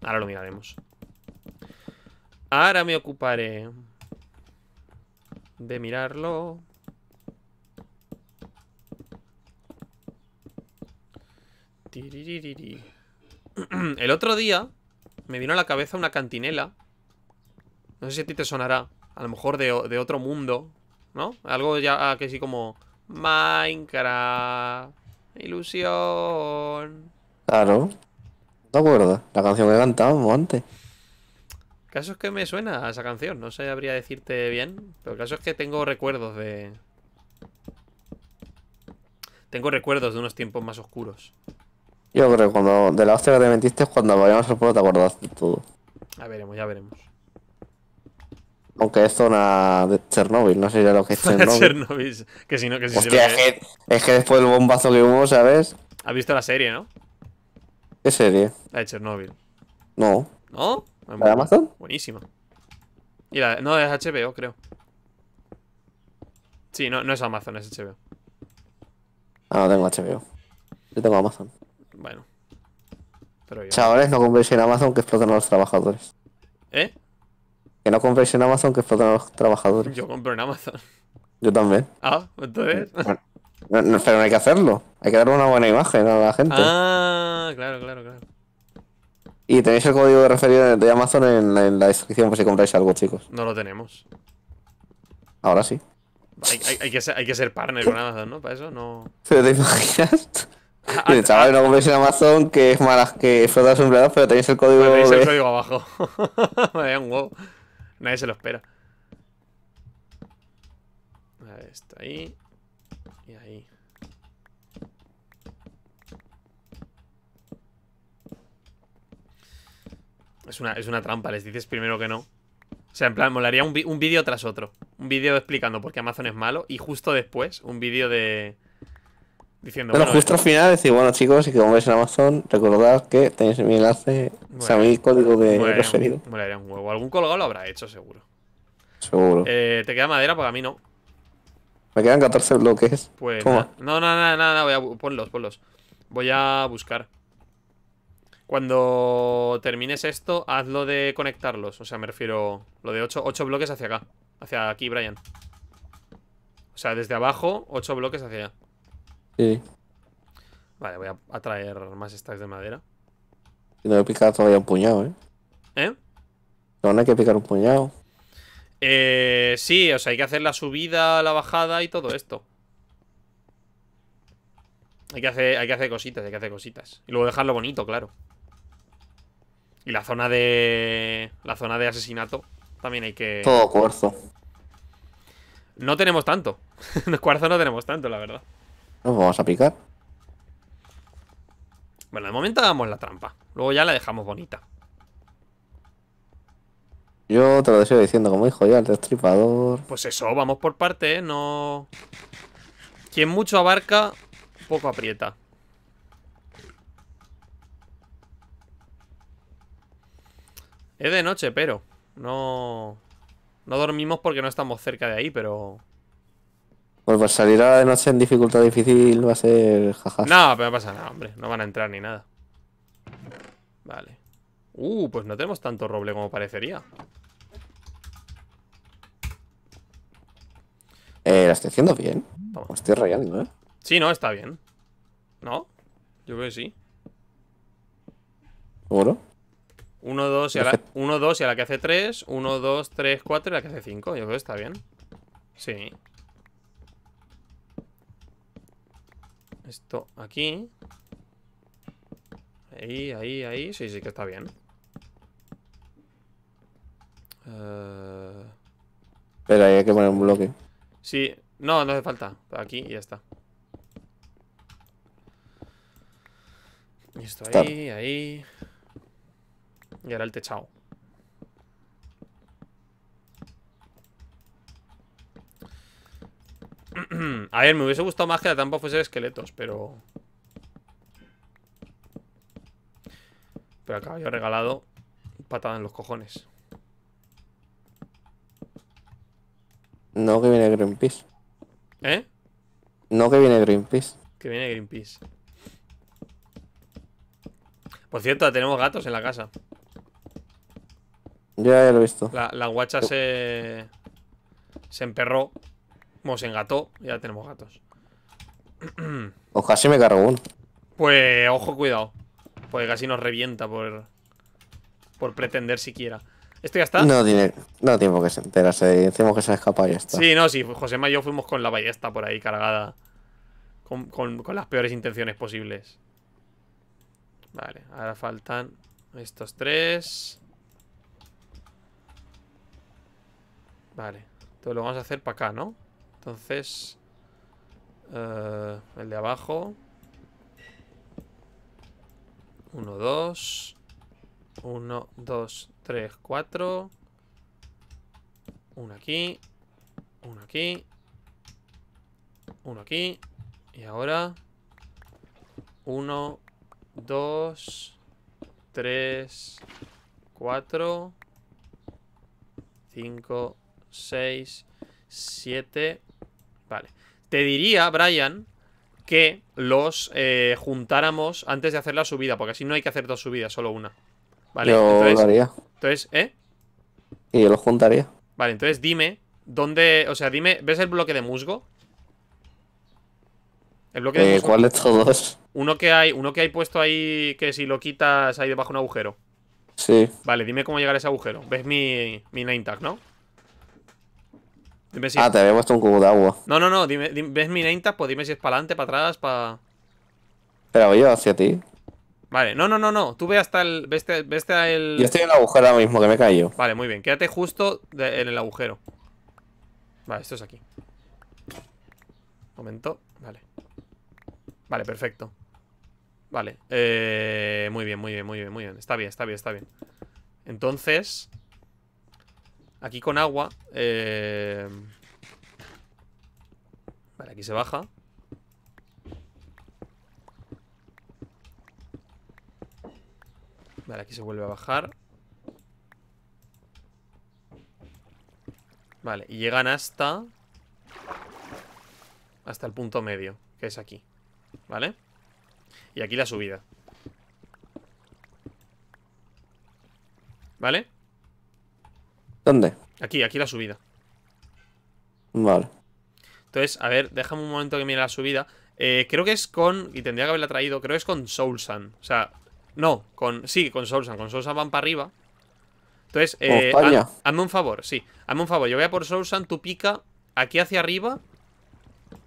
Ahora lo miraremos. Ahora me ocuparé de mirarlo. El otro día me vino a la cabeza una cantinela. No sé si a ti te sonará. A lo mejor de, de otro mundo. ¿No? Algo ya ah, que sí como Minecraft. Ilusión. Claro. ¿Te acuerdas? La canción que cantábamos antes. Caso es que me suena a esa canción. No sabría decirte bien. Pero el caso es que tengo recuerdos de. Tengo recuerdos de unos tiempos más oscuros. Yo creo que cuando de la hostia que te metiste es cuando vayamos al pueblo te acordaste de todo. Ya veremos, ya veremos. Aunque es zona de Chernobyl, no sé ya lo que es Chernobyl. Chernobyl. Que si no, que si se lo es que, es que después del bombazo que hubo, ¿sabes? Has visto la serie, ¿no? ¿Qué serie? La de Chernobyl. No. ¿No? ¿La de Amazon? Buenísima. Y la no, es HBO, creo. Sí, no, no es Amazon, es HBO. Ah, no tengo HBO. Yo tengo Amazon. Bueno. Pero yo. Chavales, no compréis en Amazon que explotan a los trabajadores. ¿Eh? Que no compréis en Amazon que explotan a los trabajadores. Yo compro en Amazon. Yo también. Ah, entonces. Bueno, no, no, pero no hay que hacerlo. Hay que darle una buena imagen a la gente. Ah, claro, claro, claro. Y tenéis el código de referido de Amazon en la, en la descripción por si compráis algo, chicos. No lo tenemos. Ahora sí. Hay, hay- hay que ser, hay que ser partner con Amazon, ¿no? Para eso no. ¿Pero te imaginas? Ah, Dice, chavales, no compréis en Amazon que es mala que explota a los empleados, pero tenéis el código Tenéis el de... código abajo. Me un huevo. Nadie se lo espera. A ver, está ahí. Y ahí. Es una, es una trampa, les dices primero que no. O sea, en plan, molaría un, un vídeo tras otro. Un vídeo explicando por qué Amazon es malo y justo después un vídeo de... Diciendo... Bueno, bueno, justo al final decir, bueno chicos, si que compráis en Amazon, recordad que tenéis mi enlace, o sea, Bueno, mi código de referido. molaría un huevo. Algún colgado lo habrá hecho, seguro. Seguro. Eh, ¿Te queda madera? Porque a mí no. Me quedan 14 bloques. Pues Toma. no, no, no, no, no, voy a ponlos, ponlos. Voy a buscar. Cuando termines esto, hazlo de conectarlos. O sea, me refiero lo de 8, bloques hacia acá. Hacia aquí, Brian. O sea, desde abajo, 8 bloques hacia allá. Sí. Vale, voy a, traer más stacks de madera. Y no he picado todavía un puñado, ¿eh? ¿Eh? No, no hay que picar un puñado. Eh, sí, o sea, hay que hacer la subida, la bajada y todo esto. Hay que hacer, hay que hacer cositas, hay que hacer cositas. Y luego dejarlo bonito, claro. Y la zona de. La zona de asesinato también hay que. Todo cuarzo. No tenemos tanto. Cuarzo no tenemos tanto, la verdad. Nos vamos a picar. Bueno, de momento hagamos la trampa. Luego ya la dejamos bonita. Yo te lo deseo diciendo, como dijo ya el destripador. Pues eso, vamos por partes, no. Quien mucho abarca, poco aprieta. Es de noche, pero no. No dormimos porque no estamos cerca de ahí, pero. Pues, pues salir ahora de noche en dificultad difícil va a ser jaja. No, pero no pasa nada, hombre. No van a entrar ni nada. Vale. Uh, pues no tenemos tanto roble como parecería. Eh, la estoy haciendo bien. Toma. Me estoy rayando, ¿eh? Sí, no, está bien. ¿No? Yo creo que sí. ¿Seguro? 1, 2 y a la. 1, 2 y a la que hace 3. 1, 2, 3, 4 y a la que hace 5. Yo creo que está bien. Sí. Esto aquí. Ahí, ahí, ahí. Sí, sí que está bien. Eh, Pero ahí hay que poner un bloque. sí, no, no hace falta. Aquí y ya está. Y esto ahí, ahí. Y ahora el techado. A ver, me hubiese gustado más que la trampa fuese de esqueletos, pero... Pero acabo yo regalado patada en los cojones. No que viene Greenpeace. ¿Eh? No que viene Greenpeace. Que viene Greenpeace. Por cierto, tenemos gatos en la casa. Ya, ya lo he visto. La, la guacha se... Se emperró. Como se engató. Ya tenemos gatos. O casi me cargo uno. Pues, ojo, cuidado. Porque casi nos revienta por... Por pretender siquiera. ¿Esto ya está? No tiene, no tiene por qué se enterarse. Decimos que se escapa y ya está. Sí, no, sí. Josema y yo fuimos con la ballesta por ahí cargada. Con, con- con las peores intenciones posibles. Vale, ahora faltan estos tres. Vale, entonces lo vamos a hacer para acá, ¿no? Entonces... Eh, el de abajo. Uno, dos. Uno, dos, tres, cuatro. Uno aquí. Uno aquí. Uno aquí. Y ahora. Uno, dos, tres, cuatro, cinco, seis, siete. Vale. Te diría, Brian, que los eh, juntáramos antes de hacer la subida, porque así no hay que hacer dos subidas, solo una. Vale, yo entonces, lo haría. entonces, ¿eh? Y yo lo juntaría. Vale, entonces dime dónde, o sea, dime, ¿ves el bloque de musgo? El bloque de Eh, musgo. ¿Cuál de todos? Uno que hay, uno que hay puesto ahí que si lo quitas hay debajo un agujero. Sí. Vale, dime cómo llegar a ese agujero. ¿Ves mi, mi name tag, no? Dime si. Ah, te había puesto un cubo de agua. No, no, no, dime, dime- ¿ves mi name tag? Pues dime si es para adelante, para atrás, para. Pero voy yo hacia ti. Vale, no, no, no, no. Tú ve hasta el. Ve este- ve hasta el. Yo estoy en el agujero ahora mismo, que me callo. Vale, muy bien. Quédate justo de- en el agujero. Vale, esto es aquí. Momento. Vale. Vale, perfecto. Vale. Eh, muy bien, muy bien, muy bien, muy bien. Está bien, está bien, está bien. Entonces. Aquí con agua. eh, Vale, aquí se baja. Vale, aquí se vuelve a bajar. Vale, y llegan hasta... Hasta el punto medio, que es aquí. ¿Vale? Y aquí la subida. ¿Vale? ¿Dónde? Aquí, aquí la subida. Vale. Entonces, a ver, déjame un momento que mire la subida. Eh, creo que es con. Y tendría que haberla traído. Creo que es con Soulsan. O sea, no, con. Sí, con Soulsan. Con Soulsan van para arriba. Entonces, eh, hazme un favor, sí. Hazme un favor. Yo voy a por Soulsan, tú pica aquí hacia arriba.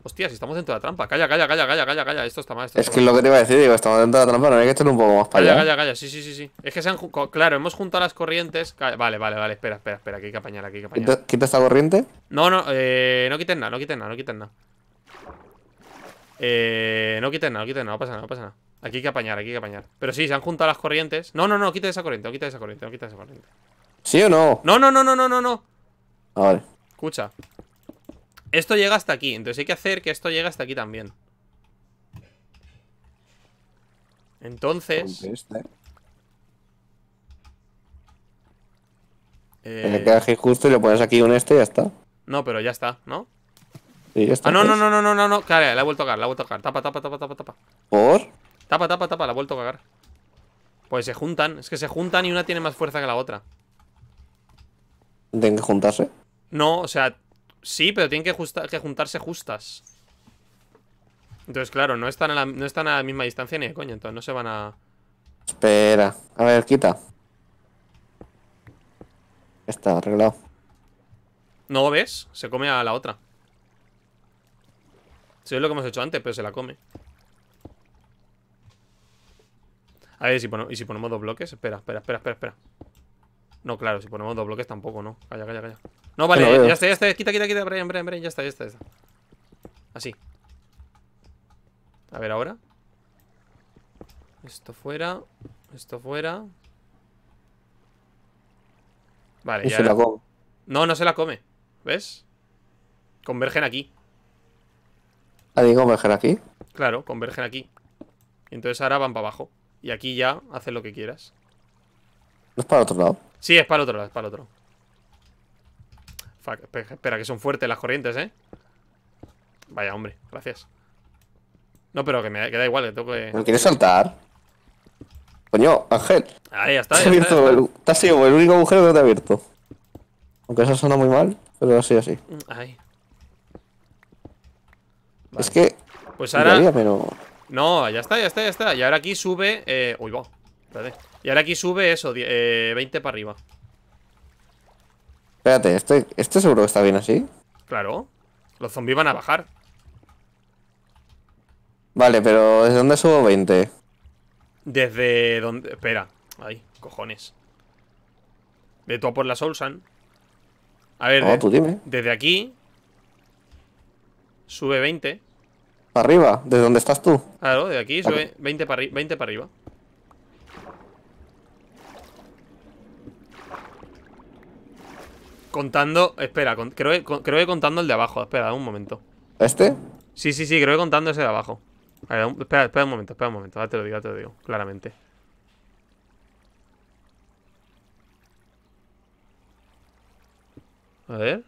Hostia, si estamos dentro de la trampa. Calla, calla, calla, calla, calla, calla. Esto está mal. Esto Es que es mal. lo que te iba a decir, digo, estamos dentro de la trampa, no hay que echar un poco más para Calla, allá. calla, calla. Sí, sí, sí, sí. Es que se han. Claro, hemos juntado las corrientes. Calla- Vale, vale, vale. Espera, espera, espera. Aquí hay que apañar, aquí hay que apañar. ¿Quita, quita esta corriente? No, no, eh, no quiten nada, no quiten nada, no quiten nada. Eh, no quiten nada, no quiten nada, no pasa nada, no pasa nada. Aquí hay que apañar, aquí hay que apañar. Pero sí, se han juntado las corrientes. No, no, no, quita esa corriente, no quita esa corriente, no quita esa corriente. ¿Sí o no? No, no, no, no, no, no, no. Ah, vale. Escucha. Esto llega hasta aquí, entonces hay que hacer que esto llegue hasta aquí también. Entonces. Este. eh, queda aquí justo y le pones aquí un este y ya está. no, pero ya está, ¿no? Sí, ya está. Ah, no, no, pues. no, no, no, no, no. Claro, la he vuelto a cagar, la he vuelto a cagar. Tapa, tapa, tapa, tapa, tapa. ¿Por? Tapa, tapa, tapa, la he vuelto a cagar. Pues se juntan, es que se juntan y una tiene más fuerza que la otra. Tienen que juntarse. No, o sea, sí, pero tienen que, justa- que juntarse justas. Entonces, claro, no están, a la, no están a la misma distancia ni de coño, entonces no se van a... Espera. A ver, quita. Está arreglado. ¿No ves? Se come a la otra. Sí, es lo que hemos hecho antes, pero se la come. A ver, si pone- ¿y si ponemos dos bloques? Espera, espera, espera, espera, espera. No, claro, si ponemos dos bloques tampoco, no. Calla, calla, calla. No, vale, ya está, ya está. Quita, quita, quita, Brian, Brian, Brian, ya está, ya está, ya está. Así. A ver, ahora. Esto fuera. Esto fuera. Vale, Y ya. se la come. No, no se la come. ¿Ves? Convergen aquí. Ah, digo, dejar aquí. Claro, convergen aquí. Entonces ahora van para abajo. Y aquí ya hacen lo que quieras. No es para otro lado. Sí, es para el otro lado, es para el otro. Fuck, espera, que son fuertes las corrientes, ¿eh? Vaya, hombre, gracias. No, pero que me da- que da igual, que tengo que... ¿Me quieres saltar? Coño, Ángel. Ahí ya está, Te ya has está, ya está. el- te has sido el único agujero que no te ha abierto. Aunque eso suena muy mal, pero así, así. Ahí. Es que. Pues todavía, ahora... pero. No, ya está, ya está, ya está. Y ahora aquí sube... Eh... Uy, va. Y ahora aquí sube eso, eh, 20 para arriba. Espérate, este, este seguro que está bien así. Claro. Los zombies van a bajar. Vale, pero ¿desde dónde subo 20? Desde donde. Espera. Ay, cojones. De tú a por la Soulsan. A ver, de- tú dime. desde aquí. Sube 20. ¿Para arriba? ¿De dónde estás tú? Claro, de aquí sube 20 para 20 para arriba. Contando, espera, creo, que, creo que contando el de abajo. Espera, un momento. ¿Este? Sí, sí, sí, creo que contando ese de abajo. A ver, espera, espera un momento, espera un momento. Ahora te lo digo, te lo digo, claramente. A ver.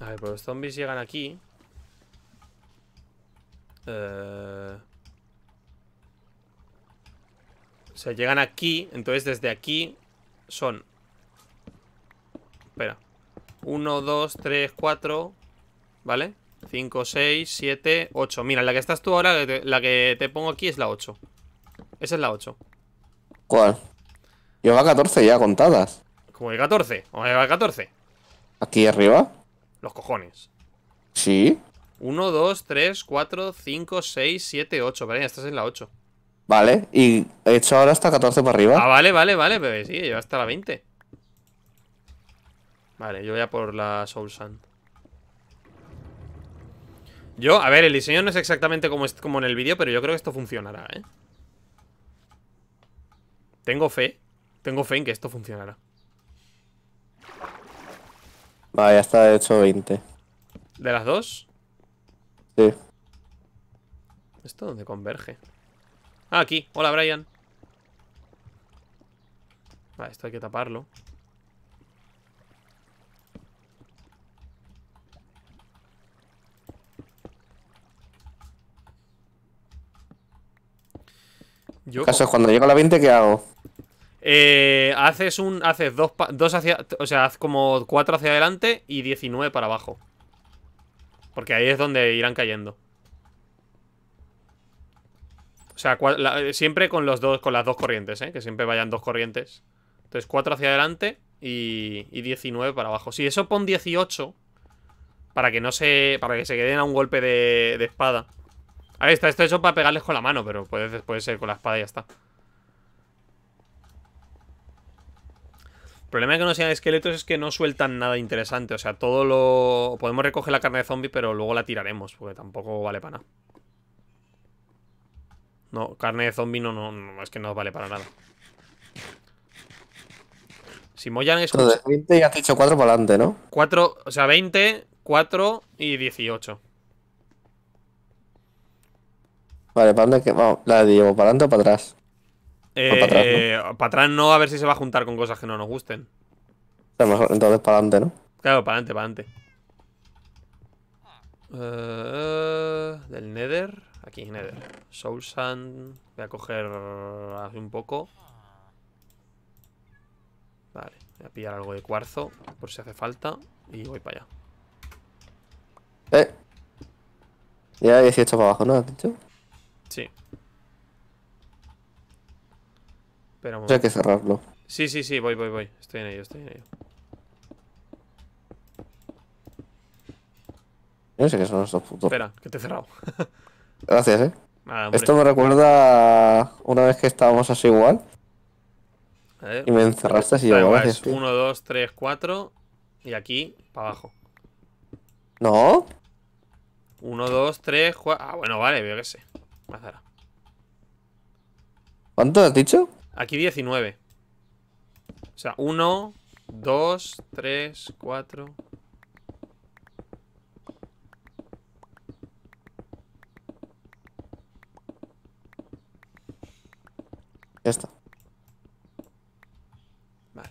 A ver, pues los zombies llegan aquí. Eh... sea, llegan aquí. Entonces desde aquí son... Espera. 1, 2, 3, 4. ¿Vale? 5, 6, 7, 8. Mira, la que estás tú ahora, la que te pongo aquí es la 8. Esa es la 8. ¿Cuál? Lleva 14 ya contadas. ¿Cómo que 14? ¿Cómo que 14? ¿Aquí arriba? Los cojones. Sí. 1, 2, 3, 4, 5, 6, 7, 8. Vale, ya estás en la 8. Vale, y he hecho ahora hasta 14 para arriba. Ah, vale, vale, vale, pero sí, lleva hasta la 20. Vale, yo voy a por la Soul Sand. Yo, a ver, el diseño no es exactamente como, como en el vídeo, pero yo creo que esto funcionará, ¿eh? Tengo fe. Tengo fe en que esto funcionará. Vale, ya está hecho 20. ¿De las dos? Sí. ¿Esto dónde converge? Ah, aquí. Hola, Brian. Vale, esto hay que taparlo. Yo... Caso, cuando llego a la 20, ¿qué hago? Eh, haces un. Haces dos, dos hacia. O sea, haz como 4 hacia adelante y 19 para abajo. Porque ahí es donde irán cayendo. O sea, siempre con los dos, con las dos corrientes, ¿eh? Que siempre vayan dos corrientes. Entonces, 4 hacia adelante y, y 19 para abajo. Si eso pon 18. Para que no se. Para que se queden a un golpe de, espada. Ahí está, esto hecho para pegarles con la mano, pero puede, puede ser con la espada y ya está. El problema de que no sean esqueletos es que no sueltan nada interesante. O sea, todo lo... Podemos recoger la carne de zombie, pero luego la tiraremos, porque tampoco vale para nada. No, carne de zombie no, no, es que no vale para nada. Si Moyan es... de 20 y has dicho 4 para adelante, ¿no? 4, o sea, 20, 4 y 18. Vale, ¿para dónde? Vamos, la llevo, ¿para adelante o para atrás? Eh, para, atrás, ¿no? a ver si se va a juntar con cosas que no nos gusten. entonces para adelante, ¿no? Claro, para adelante, para adelante. Eh, del Nether. Aquí, Nether. Soul Sand. Voy a coger así un poco. Vale, voy a pillar algo de cuarzo por si hace falta. Y voy para allá. Eh. Ya 18 para abajo, ¿no? ¿Has dicho? Sí. Hay que cerrarlo. Sí, sí, sí, voy, voy, voy. Estoy en ello, estoy en ello. No sé qué son estos putos. Espera, que te he cerrado. Gracias, eh. Esto me recuerda una vez que estábamos así igual. Y me encerraste así igual. Gracias, 1, 2, 3, 4. Y aquí, para abajo. ¿No? 1, 2, 3, 4. Ah, bueno, vale, veo que sé. ¿Cuánto has dicho? Aquí 19. O sea, 1, 2, 3, 4. Ya está. Vale.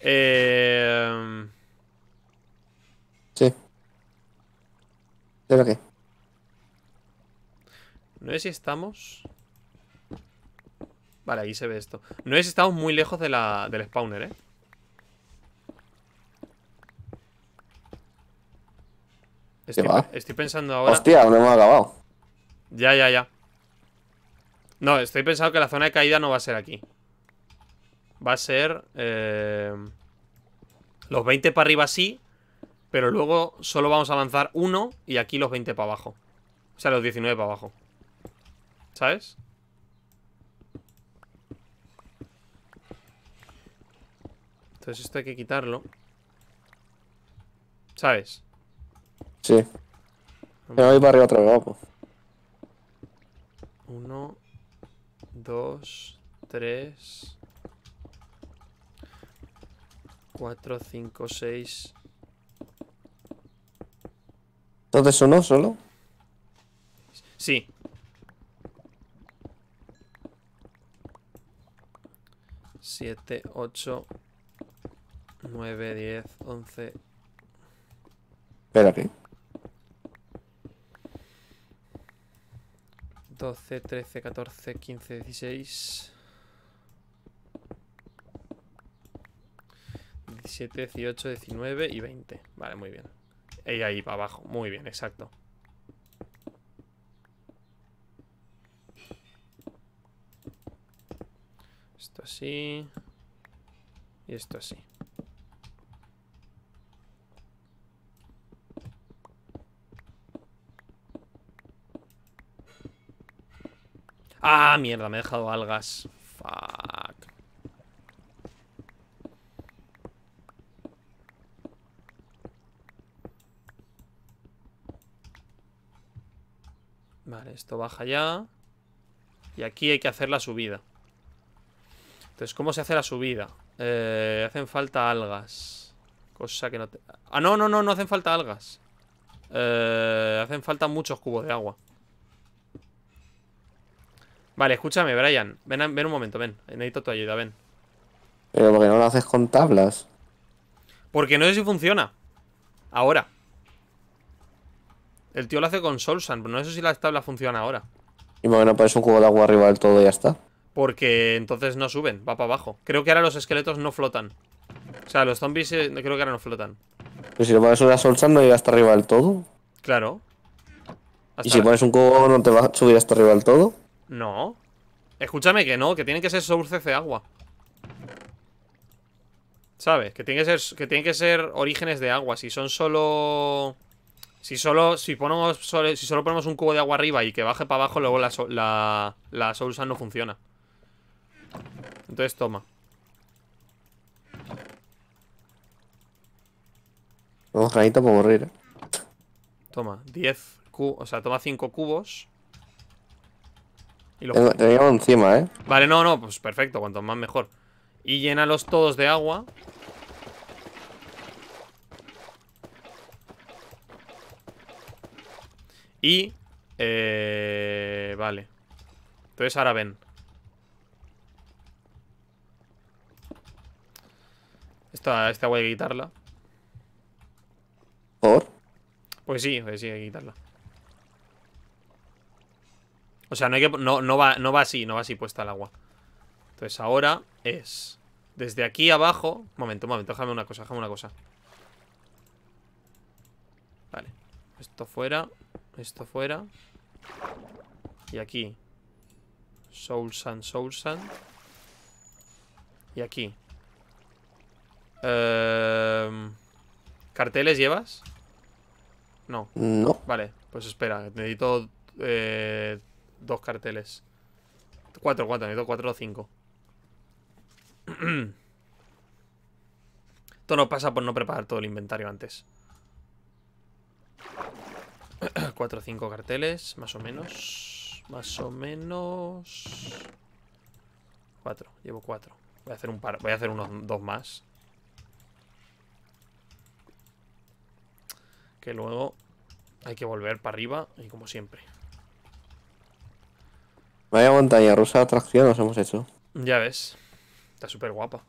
Eh... Sí. ¿Pero qué? No sé si estamos... Vale, ahí se ve esto. No es si estamos muy lejos de la, del spawner, ¿eh? Estoy, estoy pensando ahora... Hostia, no hemos acabado. Ya, ya, ya. No, estoy pensando que la zona de caída no va a ser aquí. Va a ser... Eh, los 20 para arriba sí, pero luego solo vamos a avanzar uno y aquí los 20 para abajo. O sea, los 19 para abajo. ¿Sabes? Entonces esto hay que quitarlo. ¿Sabes? Sí. Me voy para arriba otra vez, guapo. Uno, dos, tres, cuatro, cinco, seis. ¿Entonces uno solo? Sí. Siete, ocho, nueve, diez, once. Espera, 12, 13, 14, 15, 16 17, 18, 19 y 20 Vale, muy bien. Y ahí para abajo, muy bien, exacto. Esto así. Y esto así Ah, mierda, me he dejado algas. Fuck. Vale, esto baja ya. Y aquí hay que hacer la subida. Entonces, ¿cómo se hace la subida? Eh, hacen falta algas. Cosa que no te... Ah, no, no, no, no hacen falta algas. Eh, hacen falta muchos cubos de agua. Vale, escúchame, Brian. Ven, ven un momento, ven. Necesito tu ayuda, ven. Pero porque no lo haces con tablas. Porque no sé si funciona. Ahora. El tío lo hace con Soulsan, pero no sé si la tabla funciona ahora. ¿Y por qué no pones un cubo de agua arriba del todo y ya está? Porque entonces no suben, va para abajo. Creo que ahora los esqueletos no flotan. O sea, los zombies eh, creo que ahora no flotan. Pero si lo pones una Soulsan no llega hasta arriba del todo. Claro. ¿Y si pones un cubo no te va a subir hasta arriba del todo? No. Escúchame que no, que tienen que ser sources de agua. ¿Sabes? Que tienen que ser, que tienen que ser orígenes de agua. Si son solo... Si solo, si ponemos, si solo ponemos un cubo de agua arriba y que baje para abajo, luego la, la, la no funciona. Entonces toma. Vamos granito para morir. ¿eh? Toma, 10 cubos, o sea, toma 5 cubos. Y encima, ¿eh? Vale, no, no, pues perfecto, cuanto más mejor. Y llénalos todos de agua. Y... Eh, vale. Entonces ahora ven. Esta, esta hay que quitarla. ¿Por? Pues sí, pues sí, hay que quitarla. O sea, no, hay que, no, no, va, no va así, no va así puesta el agua. Entonces ahora es... Desde aquí abajo... Momento, un momento, déjame una cosa, déjame una cosa. Vale. Esto fuera. Esto fuera. Y aquí. Soul Sand, Soul Sand. Y aquí. Eh, ¿Carteles llevas? No. No. Vale, pues espera. Necesito... Eh, dos carteles. Cuatro, cuatro, necesito cuatro o cinco. Esto no pasa por no preparar todo el inventario antes. Cuatro o cinco carteles, más o menos. Más o menos. Cuatro, llevo cuatro. Voy a hacer un par, voy a hacer unos dos más. Que luego hay que volver para arriba y como siempre. Vaya montaña rusa de atracción nos hemos hecho. Ya ves. Está súper guapa.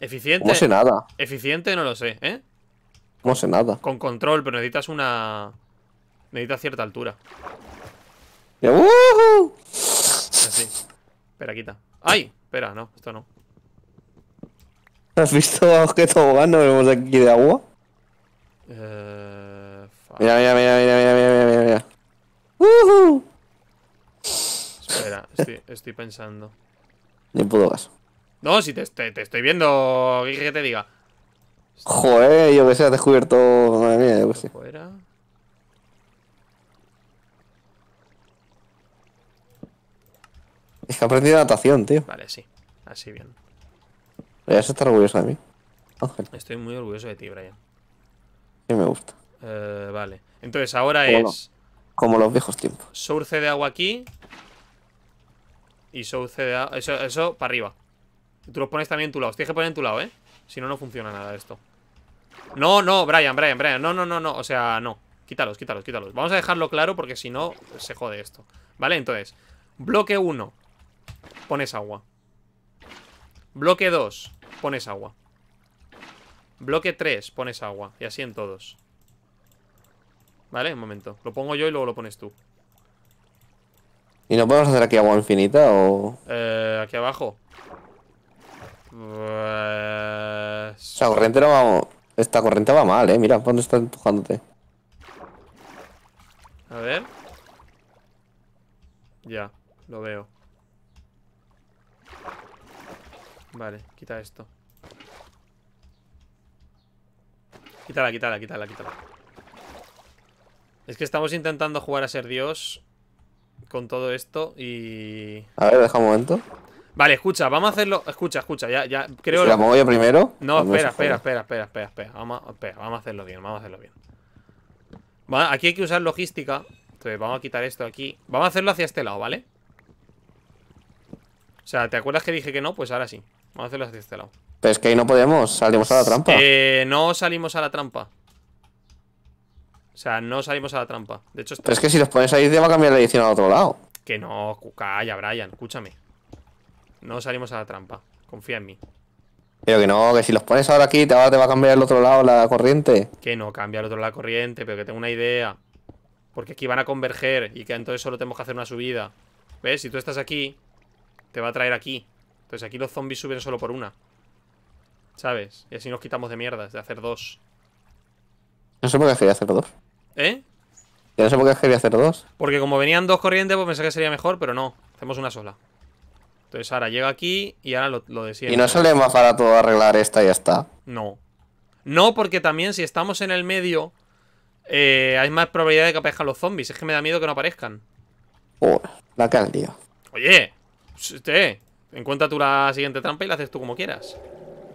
Eficiente. No sé nada. Eficiente no lo sé, ¿eh? No sé nada. Con control, pero necesitas una. Necesitas cierta altura. ¡Uh! Así. Espera, quita. ¡Ay! Espera, no, esto no. ¿Has visto que tobogán nos vemos aquí de agua? Eh. Mira, mira, mira, mira, mira, mira, mira, mira. Espera, estoy, pensando. Ni pudo caso. No, si te, estoy viendo. ¿Qué te diga? Joder, yo que sé, has descubierto. Madre mía, yo que sé. Es que he aprendido natación, tío. Vale, sí. Así bien. Se está orgulloso de mí. Estoy muy orgulloso de ti, Brian. Sí me gusta. Eh, vale. Entonces ahora es... Como los viejos tiempos. Source de agua aquí. Y de agua... Eso, eso para arriba. Tú los pones también en tu lado. Tienes que poner en tu lado, ¿eh? Si no, no funciona nada esto. No, no, Brian, Brian, Brian. No, no, no, no. O sea, no. Quítalos, quítalos, quítalos. Vamos a dejarlo claro porque si no, se jode esto. ¿Vale? Entonces, bloque 1. Pones agua. Bloque 2. Pones agua. Bloque 3. Pones agua. Y así en todos. ¿Vale? Un momento. Lo pongo yo y luego lo pones tú. ¿Y no podemos hacer aquí agua infinita o...? Eh, aquí abajo. Pues... O corriente no va... Esta corriente va mal, eh. Mira, ¿dónde está empujándote? A ver. Ya, lo veo. Vale, quita esto. Quítala, quítala, quítala, quítala. Es que estamos intentando jugar a ser Dios con todo esto y... A ver, deja un momento. Vale, escucha, vamos a hacerlo. Escucha, escucha, ya, ya creo. ¿La muevo yo primero? No, espera, espera, espera, espera, espera, espera. Vamos, espera, vamos a hacerlo bien, vamos a hacerlo bien. aquí hay que usar logística. Entonces, vamos a quitar esto aquí. Vamos a hacerlo hacia este lado, ¿vale? O sea, ¿te acuerdas que dije que no? Pues ahora sí. Vamos a hacerlo hacia este lado. Pero es que ahí no podemos, salimos a la trampa. Eh, no salimos a la trampa. O sea, no salimos a la trampa. De hecho, Pero es que si los pones ahí, te va a cambiar la edición al otro lado. Que no, calla, Brian, escúchame. No salimos a la trampa. Confía en mí. Pero que no, que si los pones ahora aquí, te va, te va a cambiar el otro lado la corriente. Que no cambia el otro lado la corriente, pero que tengo una idea. Porque aquí van a converger y que entonces solo tenemos que hacer una subida. ¿Ves? Si tú estás aquí, te va a traer aquí. Entonces aquí los zombies suben solo por una. ¿Sabes? Y así nos quitamos de mierdas, de hacer dos. No sé por qué quería hacer dos. ¿Eh? no sé por qué quería hacer dos. Porque como venían dos corrientes, pues pensé que sería mejor, pero no. Hacemos una sola. Entonces ahora llega aquí y ahora lo, lo ¿Y no sale más barato arreglar esta y ya está? No. No, porque también si estamos en el medio, eh, hay más probabilidad de que aparezcan los zombies. Es que me da miedo que no aparezcan. Oh, la que tío. Oye, usted, encuentra tú la siguiente trampa y la haces tú como quieras.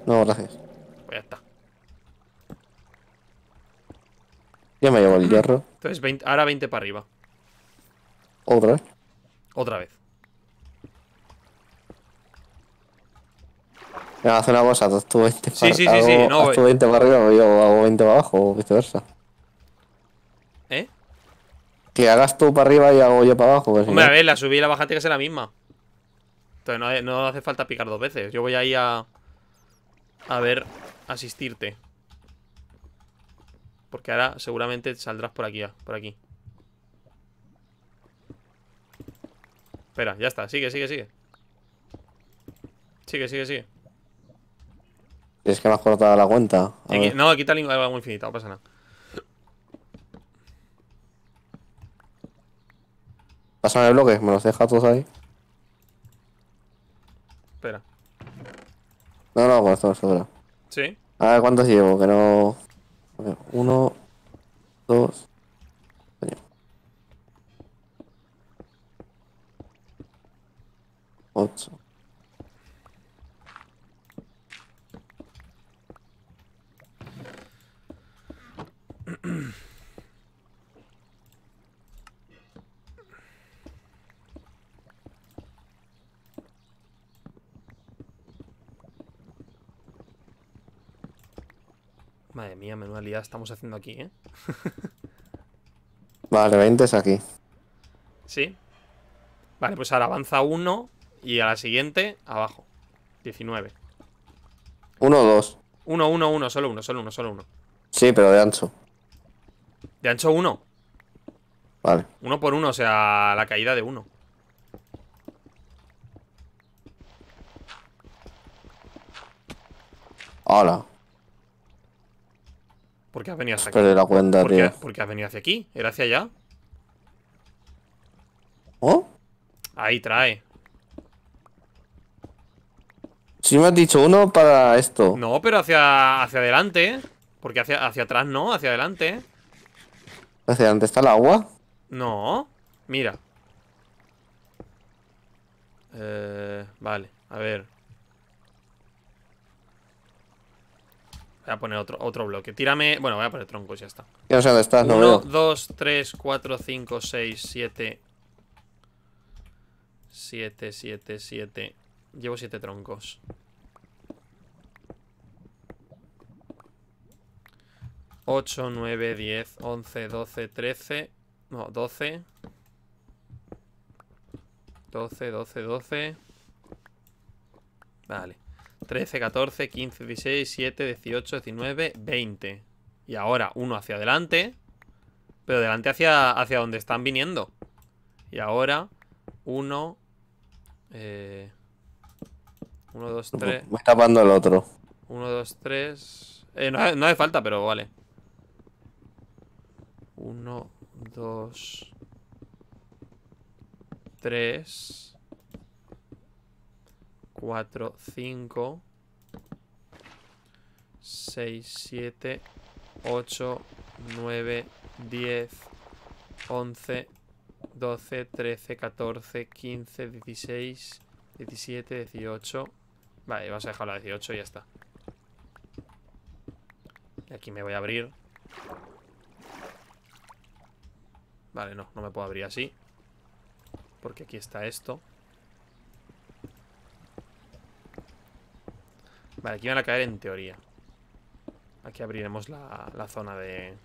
No, gracias. Pues ya está. Ya me llevo el hierro. Entonces, ahora 20 para arriba. ¿Otra vez? Otra vez. Me hace una cosa, tú 20 sí, sí, sí, sí, no, tú 20 para arriba yo hago 20 para abajo o viceversa. ¿Eh? Que hagas tú para arriba y hago yo para abajo. Hombre, a ver, la subida y la bajada tiene que ser la misma. Entonces no, no, hace falta picar dos veces. Yo voy ahí a... A ver, asistirte. Porque ahora seguramente saldrás por aquí, por aquí. Espera, ya está. Sigue, sigue, sigue. Sigue, sigue, sigue. Es que me has cortado la cuenta. no, quita el agua infinita, no pasa nada. Pásame el bloque, me los deja todos ahí. Espera. No, no, pues esto sobra. ¿Sí? A ver cuántos llevo, que no. Uno, dos. Ocho. Madre mía, menuda liada estamos haciendo aquí, ¿eh? vale, 20 es aquí. ¿Sí? Vale, pues ahora avanza uno y a la siguiente, abajo. 19. ¿Uno o dos? Uno, uno, uno, solo uno, solo uno, solo uno. Sí, pero de ancho. ¿De ancho uno? Vale. Uno por uno, o sea, la caída de uno. Hola. ¿Por qué has venido hacia aquí? la cuenta, ¿Por, Qué, ¿Por qué has venido hacia aquí? ¿Era hacia allá? ¿Oh? Ahí trae. Si me has dicho uno para esto. No, pero hacia, hacia adelante. Porque hacia, hacia atrás no, hacia adelante. ¿Hacia adelante está el agua? No. Mira. Eh, vale, a ver. Voy a poner otro, otro bloque. Tírame. Bueno, voy a poner troncos, ya está. Ya no sé dónde estás, 1, 2, 3, 4, 5, 6, 7. 7, 7, 7. Llevo 7 troncos. 8, 9, 10, 11, 12, 13. No, 12. 12, 12, 12. Vale. 13, 14, 15, 16, 17, 18, 19, 20. Y ahora uno hacia adelante. Pero delante hacia, hacia donde están viniendo. Y ahora uno... Eh, 1, 2, 3. Me está tapando el otro. 1, 2, 3. Eh, no, no hace falta, pero vale. 1, 2, 3, 4, 5, 6, 7, 8, 9, 10, 11, 12, 13, 14, 15, 16, 17, 18. Vale, vamos a dejar la 18 y ya está. Y aquí me voy a abrir. Vale, no, no me puedo abrir así. Porque aquí está esto. Vale, aquí van a caer en teoría. Aquí abriremos la, la zona de...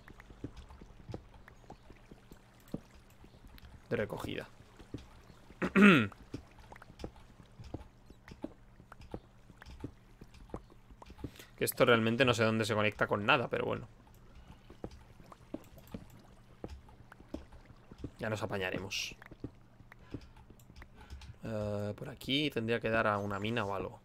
De recogida. que esto realmente no sé dónde se conecta con nada, pero bueno. Ya nos apañaremos. Eh, por aquí tendría que dar a una mina o algo.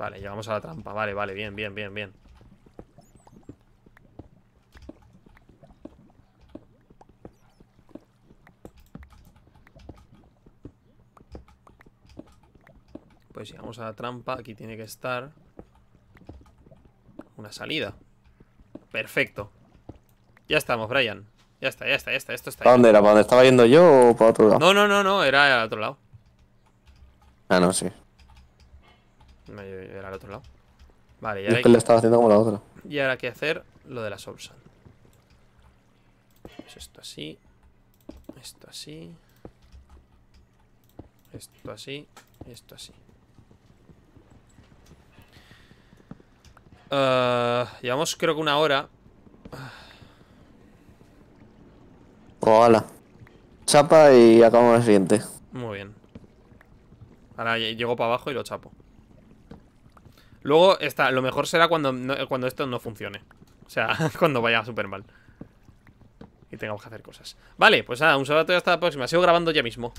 Vale, llegamos a la trampa. Vale, vale, bien, bien, bien, bien. Pues llegamos a la trampa. Aquí tiene que estar una salida. Perfecto. Ya estamos, Brian. Ya está, ya está, ya está. Esto está. ¿Para dónde era? ¿Para dónde estaba yendo yo o para otro lado? No, no, no, no, era al otro lado. Ah, no, sí. Al otro lado. Vale, ya ahora. Es que le estaba haciendo como la otra. Y ahora hay que hacer lo de la Soulsan. Pues esto así. Esto así. Esto así. Esto así. Uh, llevamos creo que una hora. Hola. Chapa y acabamos el siguiente. Muy bien. Ahora llego para abajo y lo chapo. Luego está, lo mejor será cuando, cuando esto no funcione. O sea, cuando vaya súper mal. Y tengamos que hacer cosas. Vale, pues nada, un saludo y hasta la próxima. Sigo grabando ya mismo.